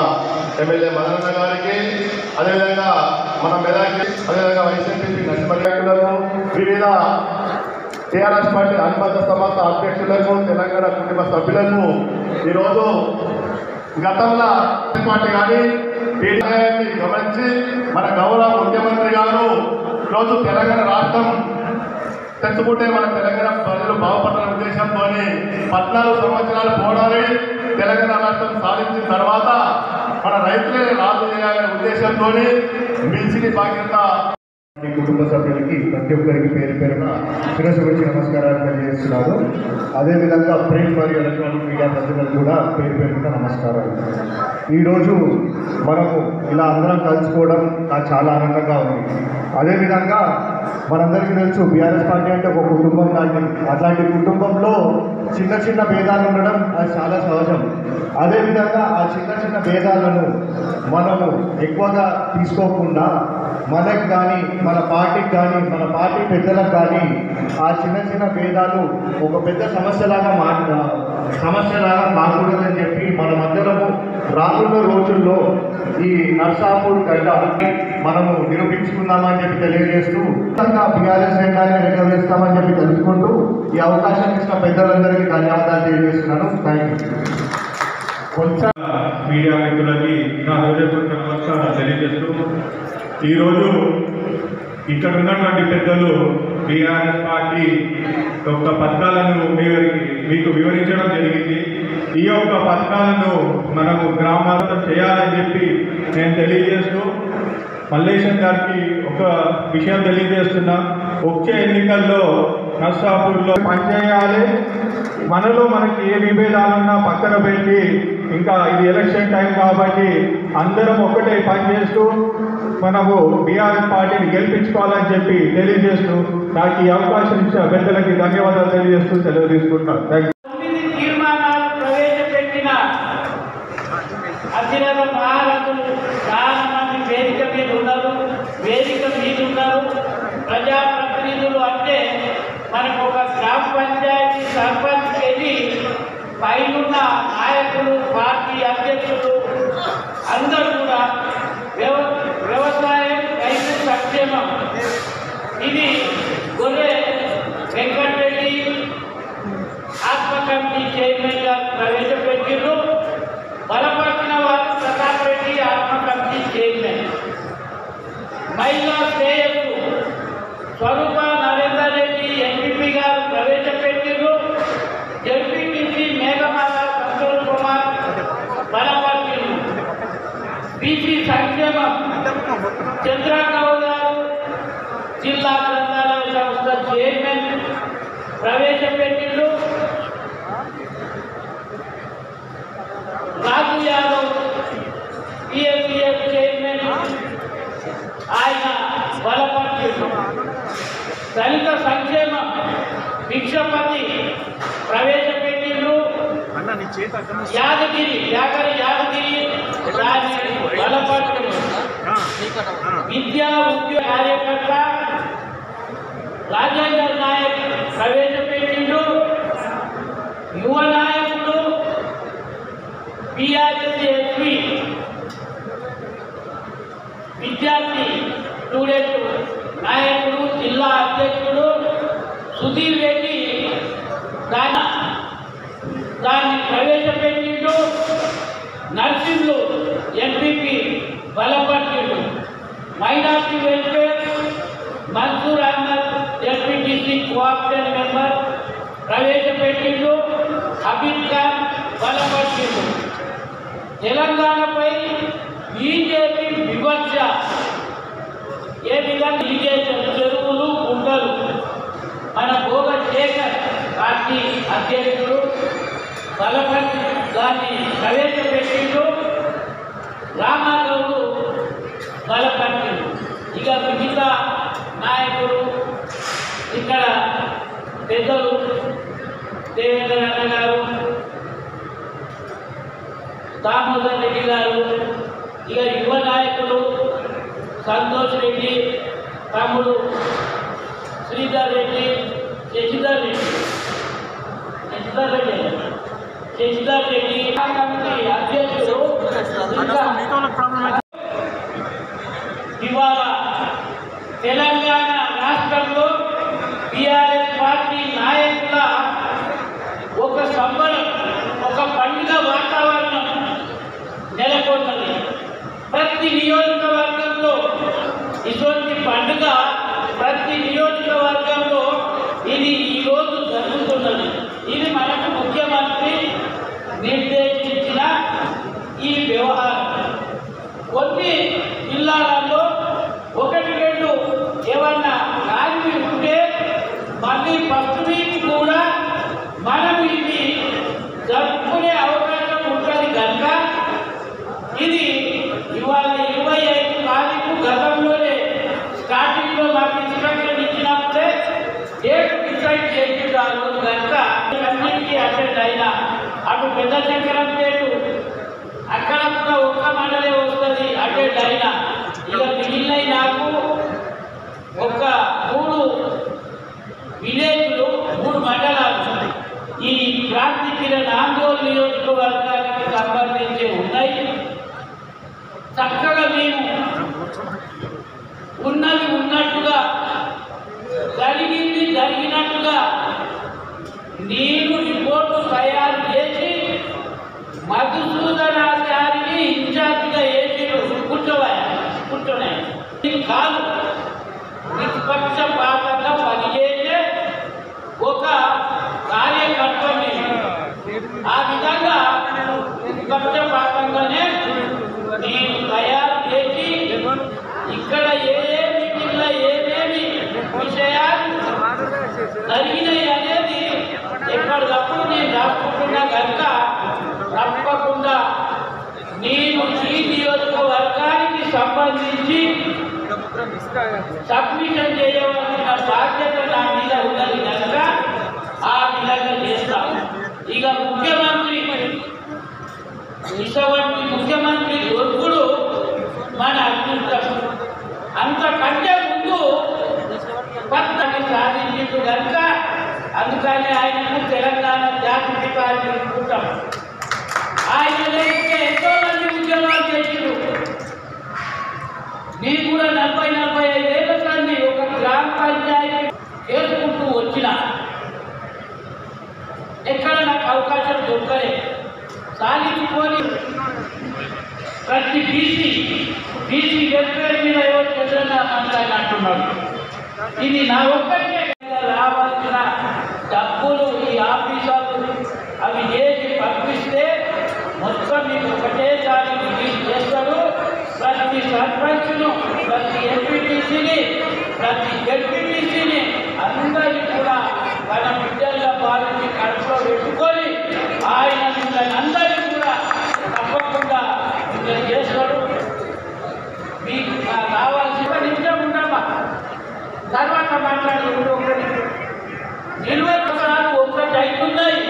ఎమ్మెల్యే మదనన్న గారికి అదేవిధంగా మన మెదక్కి అదేవిధంగా వైసీపీ నరసింహలకు వివిధ టీఆర్ఎస్ పార్టీ అనుబంధ సంస్థ అధ్యక్షులకు తెలంగాణ కుటుంబ సభ్యులకు ఈరోజు గతంలో పార్టీ కానీ టీడీపీ గమనించి మన గౌరవ ముఖ్యమంత్రి గారు ఈరోజు తెలంగాణ రాష్ట్రం తెచ్చుకుంటే మన తెలంగాణ ప్రజలు బాగుపడాలనే ఉద్దేశంతో పద్నాలుగు సంవత్సరాలు పోరాడి తెలంగాణ రాష్ట్రం సాధించిన తర్వాత మన రైతులే రాజు చేయాలనే ఉద్దేశంతో మిల్సిని బాధ్యత మీ కుటుంబ సభ్యులకి ప్రతి ఒక్కరికి పేరు పేరున శిరస్సు నమస్కారాలు తెలియజేస్తున్నారు అదేవిధంగా ప్రింట్ మరియు ఎలక్ట్రానిక్ మీడియా ప్రతినిధులకు కూడా పేరు పేరున నమస్కారాలు. ఈరోజు మనము ఇలా అందరం కలుసుకోవడం నాకు చాలా ఆనందంగా ఉంది. అదేవిధంగా మనందరికీ తెలుసు బీఆర్ఎస్ పార్టీ అంటే ఒక కుటుంబం లాంటి అట్లాంటి కుటుంబంలో చిన్న చిన్న భేదాలు ఉండడం అది చాలా సహజం. అదేవిధంగా ఆ చిన్న చిన్న భేదాలను మనము ఎక్కువగా తీసుకోకుండా మనకు కానీ మన పార్టీకి కానీ మన పార్టీ పెద్దలకు కానీ ఆ చిన్న చిన్న భేదాలు ఒక పెద్ద సమస్యలాగా మాట సమస్యలాగా మారకూడదని చెప్పి మన మధ్యలో రానున్న రోజుల్లో ఈ నర్సాపూర్ గడ్డ మనము నిరూపించుకుందామని చెప్పి తెలియజేస్తూ బీఆర్ఎస్ జెండాని ఎగవేస్తామని చెప్పి తెలుసుకుంటూ ఈ అవకాశం ఇచ్చిన పెద్దలందరికీ ధన్యవాదాలు తెలియజేస్తున్నాను. థ్యాంక్ యూ కొంచెం మీడియా మిత్రులకి నా హృదయపూర్వక నమస్కారాలు తెలియజేస్తూ ఈరోజు ఇక్కడ ఉన్నటువంటి పెద్దలు టీఆర్ఎస్ పార్టీ యొక్క పథకాలను మీకు వివరించడం జరిగింది. ఈ యొక్క పథకాలను మనము గ్రామాలతో చేయాలని చెప్పి నేను తెలియజేస్తూ మల్లేశం గారికి ఒక విషయం తెలియజేస్తున్నా. వచ్చే ఎన్నికల్లో నర్సాపూర్లో పనిచేయాలి. మనలో మనకి ఏ విభేదాలున్నా పక్కన పెట్టి ఇంకా ఇది ఎలక్షన్ టైం కాబట్టి అందరం ఒకటే పనిచేస్తూ మనము బీఆర్ఎస్ పార్టీని గెలిపించుకోవాలని చెప్పి తెలియజేస్తూ నాకు ఈ అవకాశం ఇచ్చిన పెద్దలకి ధన్యవాదాలు తెలియజేస్తూ సెలవు తీసుకుంటున్నాను. థ్యాంక్ యూ తీర్మానాలు ప్రవేశపెట్టిన అఖిల మహారథులు చాలా మంది వేదిక మీద ఉన్నారు వేదిక మీద ఉన్నారు ప్రజాప్రతినిధులు అంటే మనకు ఒక గ్రామ పంచాయతీ సర్పంచ్ వెళ్ళి పైనున్న నాయకులు పార్టీ అధ్యక్షులు అందరూ కూడా వ్యవ వ్యవసాయం రైతు సంక్షేమం ఇది గొర్రె కమిటీ చైర్మన్గా ప్రవేశపెట్టిండ్రు బలపరిచిన వారు ప్రతాప్ రెడ్డి ఆత్మ కమిటీ చైర్మన్ మహిళా శ్రేయస్సు. స్వరూప నరేందర్ రెడ్డి ఎంపీపీ గారు ప్రవేశపెట్టిండ్రు జడ్పీటీసీ మేఘమాల సంతోష్ కుమార్ బలపరిచిండ్రు బీసీ సంక్షేమం చంద్రగౌడ్ గారు జిల్లా గ్రంథాలయ సంస్థ చైర్మన్ ప్రవేశపెట్టిండు రాజు యాదవ్ పిఎస్సిఎస్ చైర్మన్ ఆయన దళిత సంక్షేమం భిక్షపతి ప్రవేశపెట్టిండ్రు. యాదగిరి యాదగిరి బలపరిచిండ్రు విద్యా ఉద్యోగ కార్యకర్త రాజేందర్ నాయక్ ప్రవేశపెట్టిండు యువ నాయకుడు ఎస్పీ విద్యార్థి స్టూడెంట్ నాయకుడు జిల్లా అధ్యక్షుడు సుధీర్ రెడ్డి దాని దాన్ని ప్రవేశపెట్టిండు. నర్సింగ్లు MPP బలపరిచిండు. Minority welfare Mansoor Ahmed ZPTC cooperative member ప్రవేశపెట్టిండు. Habib Khan బలపరిచిండు. తెలంగాణపై బీజేపీ వివక్ష ఏ ఇరిగేషన్ చెరువులు గుంటలు. మన భోగ శేఖర్ పార్టీ అధ్యక్షుడు బలపతి దాన్ని ప్రవేశపెట్టిండు రామారావు బలపతి ఇక మిగతా నాయకులు ఇక్కడ పెద్దలు దేవేంద్ర గారు దామోదర్ రెడ్డి గారు ఇక యువ నాయకులు సంతోష్ రెడ్డి తమ్ముడు శ్రీధర్ రెడ్డి శశిధర్ రెడ్డి. శశిధర్ రెడ్డి. శశిధర్ రెడ్డి. కమిటీ అధ్యక్షుడు ఇవాళ తెలంగాణ రాష్ట్రంలో టిఆర్ఎస్ పార్టీ నాయకుల ఒక సంబరం ఒక పండుగ వాతావరణం నెలకొన్నది. ప్రతి నియోజక పండుగ ప్రతి నియోజకవర్గంలో ఇది ఈరోజు జరుగుతున్నది ఇది మనకు ముఖ్యమంత్రి నిర్దేశించిన ఈ వ్యవహారం కొన్ని జిల్లాలలో ఒకటి రెండు ఏమన్నా కాని ఉంటే మళ్ళీ ఫస్ట్ వీక్ కూడా మనం ఇది జరుపుకునే అవకాశం ఉంటుంది కనుక ఇది ఇవాళ ఇరవై ఐదు తారీఖు గతంలోనే స్టార్టింగ్లో మాకు ఇన్స్ట్రక్షన్ ఇచ్చినప్పుడే డేట్ డిసైడ్ చేసింది ఆ రోజు కనుక అన్నింటికీ అటెండ్ అయినా అటు పెద్ద శంకరంపేట అక్కడ కూడా ఒక్క మండలే వస్తుంది అటెండ్ అయినా ఇక మిగిలిన నాకు ఒక మూడు విలేజ్లు మూడు మండలాలు. ఈ క్రాంతి కిరణ్ ఆందోళన నియోజకవర్గానికి సంబంధించి ఉన్నాయి. చక్కగా మేము ఉన్నది ఉన్నట్టుగా జరిగింది జరిగినట్టుగా నేను రిపోర్టు తయారు చేసి మధుసూదనాచారిని ఇన్ఛార్జిగా వేసి కూర్చోవాలి కూర్చోనే ఇది కాదు నిష్పక్షపాతంగా పనిచేసే ఒక కార్యకర్తని ఆ విధంగా నిష్పక్షపాతంగానే నేను తయారు చేసి ఇక్కడ ఏ ఏ మీటింగ్లో ఏమేమి విషయాలు జరిగినాయి అనేది ఎప్పటికప్పుడు నేను రాసుకుంటున్నా కనుక తప్పకుండా నేను ఈ నియోజకవర్గానికి సంబంధించి సబ్మిషన్ చేయవలసిన బాధ్యత నా మీద ఉన్నది కనుక ఆ విధంగా చేస్తాం ఇక ముఖ్యమంత్రి ఇటువంటి ముఖ్యమంత్రి దొరుకుడు మన అదృష్టం. అంతకంటే ముందు పద్ధతి సాధించిండు కనుక అందుకని ఆయనకు తెలంగాణ జాతీయ పార్టీ అని ఆయన లేకపోతే ఎంతో మంది ఉద్యమాలు చేసిండు. నేను కూడా నలభై నలభై ఐదేళ్ళ కానీ ఒక గ్రామ పంచాయతీ చేసుకుంటూ వచ్చిన ఎక్కడ నాకు అవకాశం దొరకలేదు. సాధించుకొని ప్రతి బీసీ బీసీ వెల్ఫేర్ మీద ఎవరు చంద్రన్న మాట్లాడి అంటున్నారు ఇది నా ఒక్కరికే రావాల్సిన డబ్బులు ఈ ఆఫీసర్లు అవి చేసి పంపిస్తే మొత్తం మీకు ఒకటేసారి రిలీజ్ చేస్తాడు ప్రతి సర్పంచ్ను ప్రతి ఎంపీటీసీని ప్రతి ఎంపీటీసీని అందరికీ కూడా తన బిడ్డల్లో పాలించి కడప పెట్టుకొని ఆయన మిమ్మల్ని అందరినీ కూడా తప్పకుండా మిమ్మల్ని చేస్తాడు మీకు నా- కావాల్సిన నిమిషం ఉండమ్మా తర్వాత మాట్లాడి ఒకటి ఇరవై సార్లు ఒక్కటి అవుతున్నాయి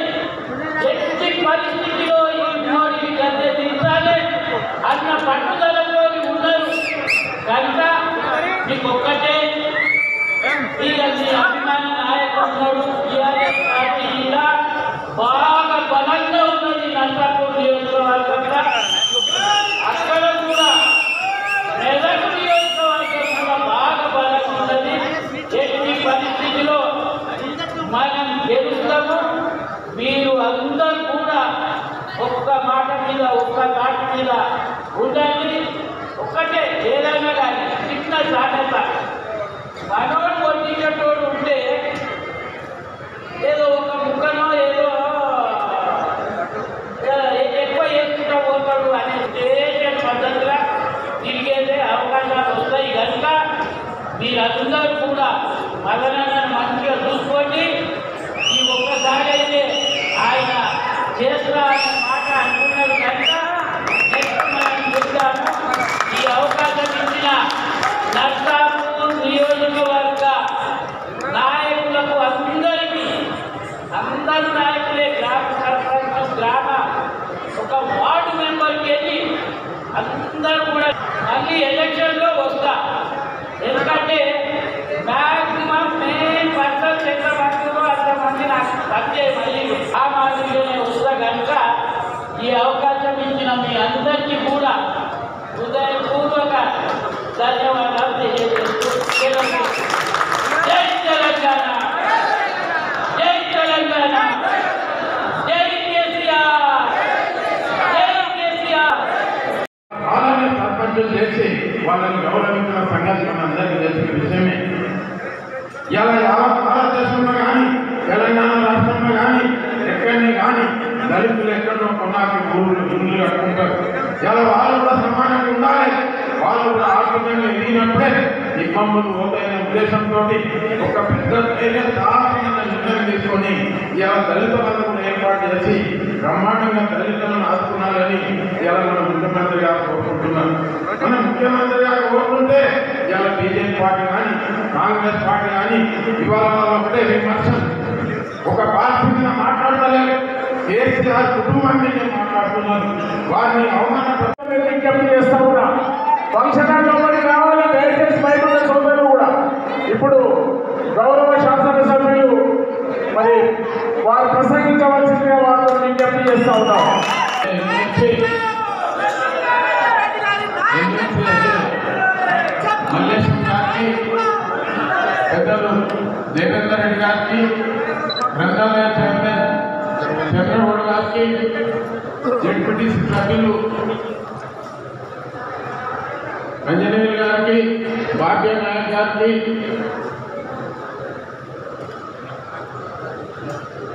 ఎట్టి పరిస్థితిలో ఈ మోడీ గద్దె దించాలి అన్న పట్టుదలతో ఉన్నారు కనుక మీకు ఒక్కటే ఇక మీ అభిమాన నాయకుడు ఉన్నాడు టీఆర్ఎస్ పార్టీ ఇలా బాగా బలంగా ఉన్నది నర్సాపూర్ నియోజకవర్గంగా అక్కడ కూడా మెదక్ నియోజకవర్గం కూడా బాగా బలంగా ఉన్నది ఎట్టి పరిస్థితిలో మనం గెలుస్తాము మీరు అందరూ కూడా ఒక్క మాట మీద ఒక్క మాట మీద ఉండాలి ఒక్కటే ఏదైనా కానీ చిన్న సాధ్యత మనోడు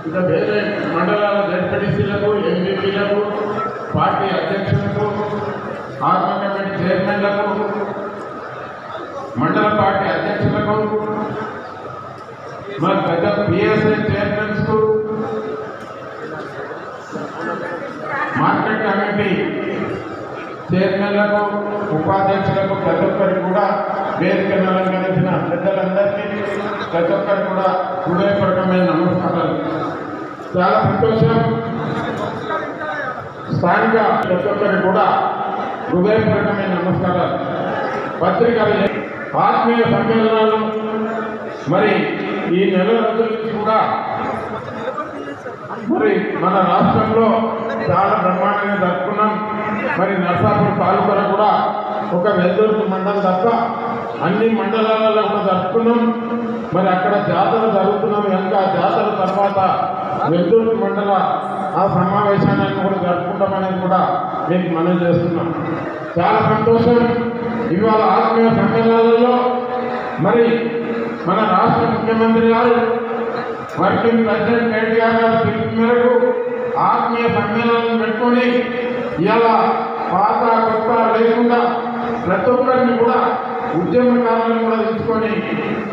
ఇక వేరే మండలాల జడ్పీటీసీలకు ఎంపీపీలకు పార్టీ అధ్యక్షులకు ఆర్మీ కమిటీ చైర్మన్లకు మండల పార్టీ అధ్యక్షులకు మరి పెద్ద పిఎస్ఐ చైర్మన్స్కు మార్కెట్ కమిటీ చైర్మన్లకు ఉపాధ్యక్షులకు ప్రతి ఒక్కరికి కూడా వేదికను అలంకరించిన పెద్దలందరికీ ప్రతి ఒక్కరు కూడా హృదయపూర్వకమైన నమస్కారాలు. చాలా సంతోషం. స్థానిక ప్రతి ఒక్కరికి కూడా హృదయపూర్వకమైన నమస్కారాలు. పత్రికలు ఆత్మీయ సమ్మేళనాలు. మరి ఈ నెల రోజుల నుంచి కూడా మరి మన రాష్ట్రంలో చాలా బ్రహ్మాండంగా జరుపుకున్నాం. మరి నర్సాపూర్ తాలూకాలో కూడా ఒక వెల్దుర్తి మండలం తప్ప అన్ని మండలాలలో కూడా జరుపుకున్నాం. మరి అక్కడ జాతర జరుగుతున్నాం. కనుక ఆ జాతర తర్వాత వెల్దుర్తి మండల ఆ సమావేశాన్ని కూడా జరుపుకుంటామని కూడా మీకు మనం చేస్తున్నాం. చాలా సంతోషం. ఇవాళ ఆత్మీయ సమ్మేళనాలలో మరి మన రాష్ట్ర ముఖ్యమంత్రి గారు వర్కింగ్ ప్రెసిడెంట్ కేటీఆర్ గారు పిలుపు మేరకు ఆత్మీయ సమ్మేళనం పెట్టుకొని ఇలా పాత కొత్త లేకుండా ప్రతి ఒక్కరిని కూడా ఉద్యమకారులను కూడా తీసుకొని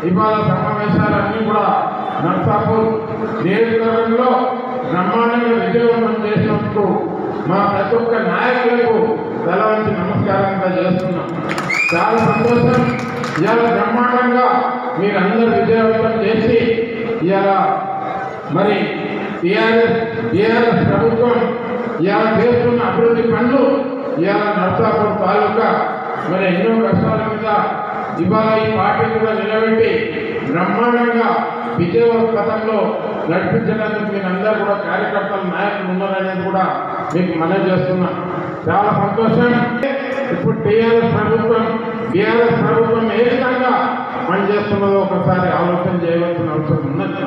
ఇవాళ సమావేశాలన్నీ కూడా నర్సాపూర్ నియోజకవర్గంలో బ్రహ్మాండంగా విజయవంతం చేసినందుకు మా ప్రతి ఒక్క నాయకులకు తెలవంచి నమస్కారంగా చేస్తున్నాం. చాలా సంతోషం. ఇవాళ బ్రహ్మాండంగా మీరందరూ విజయవంతం చేసి ఇవాళ మరి టీఆర్ఎస్ టీఆర్ఎస్ ప్రభుత్వం ఇవాళ చేస్తున్న అభివృద్ధి పనులు ఇవాళ నర్సాపూర్ తాలూకా మరి ఎన్నో కష్టాల మీద ఇవాళ ఈ పార్టీ కూడా నిలబెట్టి బ్రహ్మాండంగా విజయవాడ పథంలో నడిపించడానికి మీరందరూ కూడా కార్యకర్తలు నాయకులు ఉన్నారనేది కూడా మీకు మనం చేస్తున్నా. చాలా సంతోషం. ఇప్పుడు టీఆర్ఎస్ ప్రభుత్వం టీఆర్ఎస్ ప్రభుత్వం ఏ విధంగా పనిచేస్తున్నదో ఒకసారి ఆలోచన చేయవలసిన అవసరం ఉన్నది.